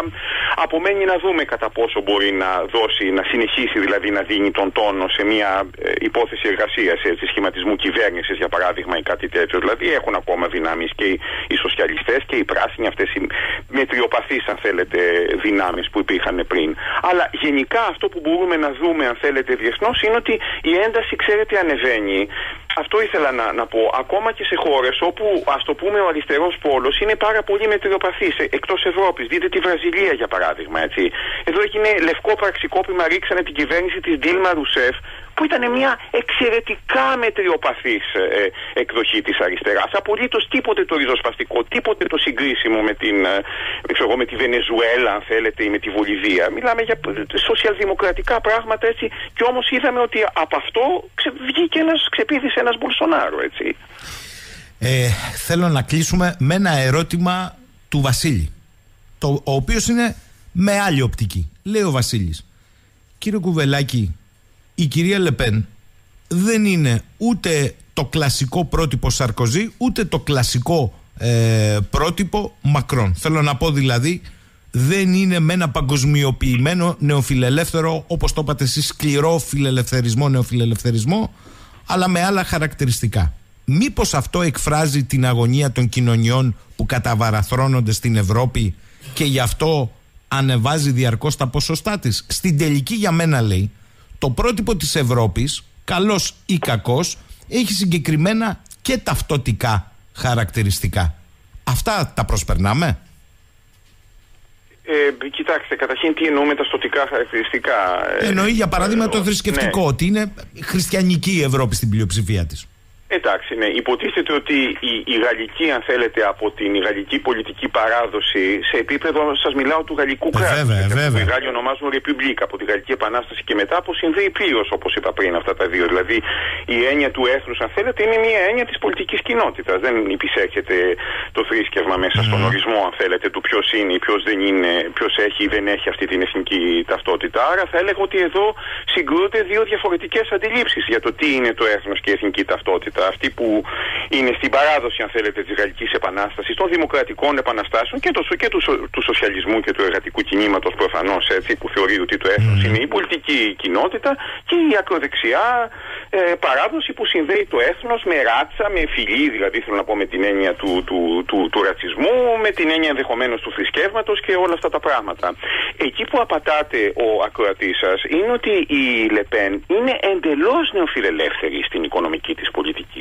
Speaker 2: απομένει να δούμε κατά πόσο μπορεί να δώσει, να συνεχίσει δηλαδή να δίνει τον τόνο σε μια ε, υπόθεση εργασίας, σχηματισμού κυβέρνησης για παράδειγμα ή κάτι τέτοιο. Δηλαδή έχουν ακόμα δυνάμεις και οι, οι σοσιαλιστές και οι πράσινοι, αυτές οι μετριοπαθείς, αν θέλετε, δυνάμεις που υπήρχαν πριν. Αλλά γενικά αυτό που μπορούμε να δούμε, αν θέλετε, διεθνώς είναι ότι η ένταση, ξέρετε, ανεβαίνει. Αυτό ήθελα να, να πω. Ακόμα και σε χώρες όπου, ας το πούμε, ο αριστερός πόλος είναι πάρα πολύ μετριοπαθής εκτός Ευρώπης. Δείτε τη Βραζιλία, για παράδειγμα. Έτσι. Εδώ έγινε λευκό πραξικόπημα, ρίξανε την κυβέρνηση της Ντίλμα Ρουσέφ που ήταν μια εξαιρετικά μετριοπαθής ε, εκδοχή της αριστεράς. Απολύτως τίποτε το ριζοσπαστικό, τίποτε το συγκρίσιμο με, την, ε, με τη Βενεζουέλα, αν θέλετε, ή με τη Βολιβία. Μιλάμε για σοσιαλδημοκρατικά πράγματα, έτσι, και όμως είδαμε ότι από αυτό ξε, βγήκε ένας, ξεπίδησε ένας Μπολσονάρο, έτσι.
Speaker 1: Ε, θέλω να κλείσουμε με ένα ερώτημα του Βασίλη, το, ο οποίος είναι με άλλη οπτική. Λέει ο Βασίλης, κύριε Κουβελάκη, η κυρία Λεπέν δεν είναι ούτε το κλασικό πρότυπο Σαρκοζή ούτε το κλασικό ε, πρότυπο Μακρόν. Θέλω να πω δηλαδή δεν είναι με ένα παγκοσμιοποιημένο νεοφιλελεύθερο όπως το είπατε εσείς σκληρό φιλελευθερισμό νεοφιλελευθερισμό αλλά με άλλα χαρακτηριστικά. Μήπως αυτό εκφράζει την αγωνία των κοινωνιών που καταβαραθρώνονται στην Ευρώπη και γι' αυτό ανεβάζει διαρκώς τα ποσοστά της. Στην τελική για μένα λέει το πρότυπο της Ευρώπης, καλός ή κακός, έχει συγκεκριμένα και ταυτοτικά χαρακτηριστικά. Αυτά τα προσπερνάμε;
Speaker 2: Ε, κοιτάξτε, καταρχήν τι εννοούμε τα στοτικά χαρακτηριστικά.
Speaker 1: Ε, Εννοεί για παράδειγμα το θρησκευτικό, ναι. ότι είναι χριστιανική η Ευρώπη στην πλειοψηφία της.
Speaker 2: Εντάξει, ναι. Υποτίθεται ότι η, η γαλλική, αν θέλετε, από την γαλλική πολιτική παράδοση σε επίπεδο, σας μιλάω του γαλλικού
Speaker 1: ε, κράτους. Βέβαια, βέβαια.
Speaker 2: Οι Γάλλοι ονομάζουν Ρεπιμπλίκα από τη Γαλλική Επανάσταση και μετά που συνδέει πλήρω, όπως είπα πριν, αυτά τα δύο. Δηλαδή, η έννοια του έθνου, αν θέλετε, είναι μια έννοια της πολιτικής κοινότητας. Δεν υπησέρχεται το θρήσκευμα μέσα στον ορισμό, αν θέλετε, του ποιος είναι ή ποιος δεν είναι, ποιος έχει ή δεν έχει αυτή την εθνική ταυτότητα. Άρα θα έλεγα ότι εδώ συγκρούνται δύο διαφορετικές αντιλήψεις για το τι είναι το έθνος και η εθνική ταυτότητα αυτή που είναι στην παράδοση, αν θέλετε, της Γαλλικής Επανάστασης, των δημοκρατικών επαναστάσεων και, το, και του, του σοσιαλισμού και του εργατικού κινήματος προφανώς, έτσι, που θεωρεί ότι το έθνος είναι η πολιτική κοινότητα και η ακροδεξιά ε, παράδοση που συνδέει το έθνος με ράτσα, με φιλή, δηλαδή θέλω να πω με την έννοια του, του, του, του ρατσισμού, με την έννοια ενδεχομένως του θρησκεύματος και όλα αυτά τα πράγματα. Εκεί που απατάτε ο ακροατής σας είναι ότι η Λεπέν είναι εντελώς νεοφιλελεύθερη στην οικονομική της πολιτική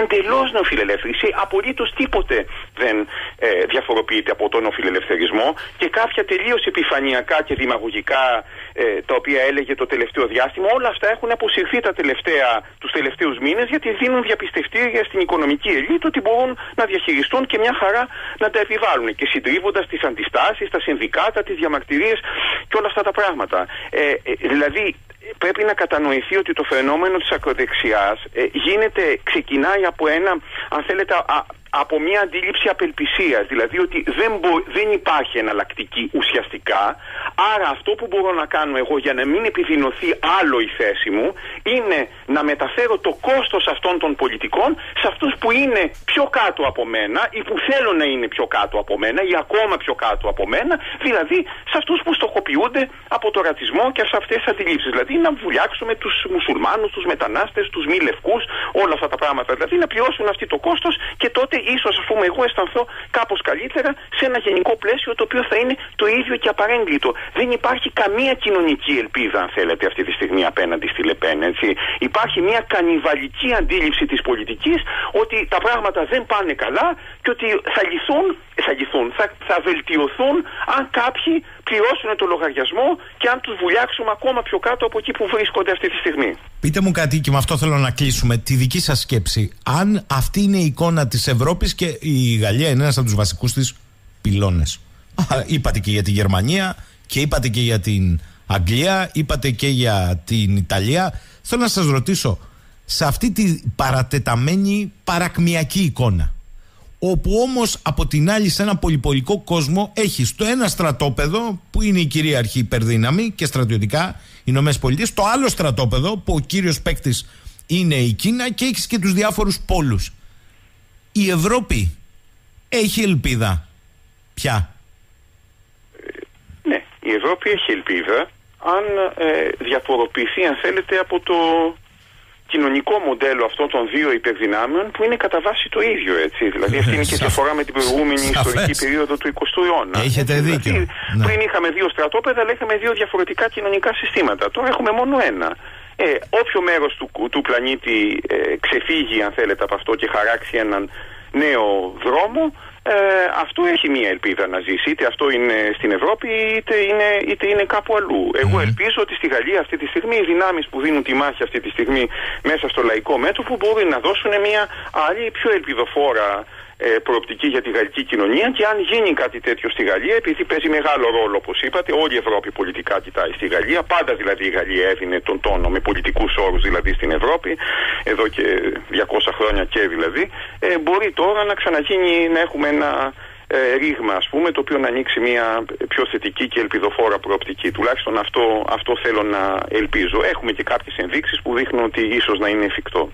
Speaker 2: εντελώς νεοφιλελεύθερη. Σε απολύτως τίποτε δεν ε, διαφοροποιείται από τον νεοφιλελευθερισμό και κάποια τελείως επιφανειακά και δημαγωγικά ε, τα οποία έλεγε το τελευταίο διάστημα, όλα αυτά έχουν αποσυρθεί τα τελευταία, τους τελευταίους μήνες γιατί δίνουν διαπιστευτήρια στην οικονομική ελίτ ότι μπορούν να διαχειριστούν και μια χαρά να τα επιβάλλουν και συντρίβοντας τις αντιστάσεις, τα συνδικάτα, τις διαμαρτυρίες και όλα αυτά τα πράγματα. Ε, ε δηλαδή πρέπει να κατανοηθεί ότι το φαινόμενο της ακροδεξιάς ε, γίνεται, ξεκινάει από ένα, αν θέλετε, από μια αντίληψη απελπισίας, δηλαδή ότι δεν, δεν υπάρχει εναλλακτική ουσιαστικά, άρα αυτό που μπορώ να κάνω εγώ για να μην επιδεινωθεί άλλο η θέση μου είναι να μεταφέρω το κόστος αυτών των πολιτικών σε αυτούς που είναι πιο κάτω από μένα ή που θέλουν να είναι πιο κάτω από μένα ή ακόμα πιο κάτω από μένα, δηλαδή σε αυτούς που στοχοποιούνται από το ρατσισμό και σε αυτές τις αντιλήψεις, δηλαδή να βουλιάξουμε τους μουσουλμάνους, τους μετανάστες, τους μη λευκούς, όλα αυτά τα πράγματα, δηλαδή να πληρώσουν αυτοί το κόστος και τότε ίσως, ας πούμε, εγώ αισθανθώ κάπως καλύτερα σε ένα γενικό πλαίσιο το οποίο θα είναι το ίδιο και απαρέγκλητο. Δεν υπάρχει καμία κοινωνική ελπίδα, αν θέλετε, αυτή τη στιγμή απέναντι στη Λεπέν. Έτσι. Υπάρχει μια κανιβαλική αντίληψη της πολιτικής ότι τα πράγματα δεν πάνε καλά και ότι θα λυθούν, θα, λυθούν, θα, θα βελτιωθούν αν κάποιοι πληρώσουν το λογαριασμό και αν τους βουλιάξουμε ακόμα πιο κάτω από εκεί που βρίσκονται αυτή τη στιγμή.
Speaker 1: Πείτε μου κάτι και με αυτό θέλω να κλείσουμε. Τη δική σας σκέψη. Αν αυτή είναι η εικόνα της Ευρώπης και η Γαλλία είναι ένας από τους βασικούς της πυλώνες. Είπατε και για τη Γερμανία και είπατε και για την Αγγλία, είπατε και για την Ιταλία. Θέλω να σας ρωτήσω, σε αυτή τη παρατεταμένη παρακμιακή εικόνα, όπου όμως από την άλλη σε ένα πολυπολικό κόσμο έχει το ένα στρατόπεδο που είναι η κυρίαρχη υπερδύναμη και στρατιωτικά οι Ηνωμένες Πολιτείες, το άλλο στρατόπεδο που ο κύριος παίκτης είναι η Κίνα και έχεις και τους διάφορους πόλους. Η Ευρώπη έχει ελπίδα πια;
Speaker 2: Ναι, η Ευρώπη έχει ελπίδα αν ε, διαφοροποιηθεί αν θέλετε από το κοινωνικό μοντέλο αυτών των δύο υπερδυνάμεων που είναι κατά βάση το ίδιο έτσι. Δηλαδή αυτή είναι και η διαφορά με την προηγούμενη ιστορική περίοδο του 20ου αιώνα.
Speaker 1: Έχετε
Speaker 2: έτσι,
Speaker 1: δίκιο.
Speaker 2: Δηλαδή,
Speaker 1: ναι.
Speaker 2: Πριν είχαμε δύο στρατόπεδα αλλά είχαμε δύο διαφορετικά κοινωνικά συστήματα. Τώρα έχουμε μόνο ένα. Ε, όποιο μέρος του, του πλανήτη ε, ξεφύγει αν θέλετε από αυτό και χαράξει έναν νέο δρόμο ε, αυτό έχει μία ελπίδα να ζήσει. Είτε αυτό είναι στην Ευρώπη, είτε είναι, είτε είναι κάπου αλλού. Εγώ ελπίζω ότι στη Γαλλία αυτή τη στιγμή οι δυνάμεις που δίνουν τη μάχη αυτή τη στιγμή μέσα στο λαϊκό μέτωπο μπορούν να δώσουν μια άλλη, πιο ελπιδοφόρα ε, προοπτική για τη γαλλική κοινωνία και αν γίνει κάτι τέτοιο στη Γαλλία, επειδή παίζει μεγάλο ρόλο όπως είπατε, όλη η Ευρώπη πολιτικά κοιτάει στη Γαλλία, πάντα δηλαδή η Γαλλία έδινε τον τόνο με πολιτικούς όρους δηλαδή στην Ευρώπη, εδώ και 200 χρόνια και δηλαδή, ε, μπορεί τώρα να ξαναγίνει να έχουμε ένα ε, ρήγμα ας πούμε το οποίο να ανοίξει μια πιο θετική και ελπιδοφόρα προοπτική. Τουλάχιστον αυτό, αυτό θέλω να ελπίζω. Έχουμε και κάποιες ενδείξεις που δείχνουν ότι ίσως να είναι εφικτό.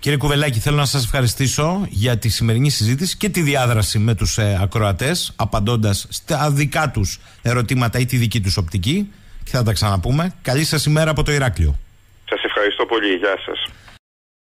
Speaker 1: Κύριε Κουβελάκη, θέλω να σας ευχαριστήσω για τη σημερινή συζήτηση και τη διάδραση με τους ε, ακροατές, απαντώντας στα δικά τους ερωτήματα ή τη δική τους οπτική και θα τα ξαναπούμε. Καλή σας ημέρα από το Ηράκλειο.
Speaker 2: Σας ευχαριστώ πολύ. Γεια σας.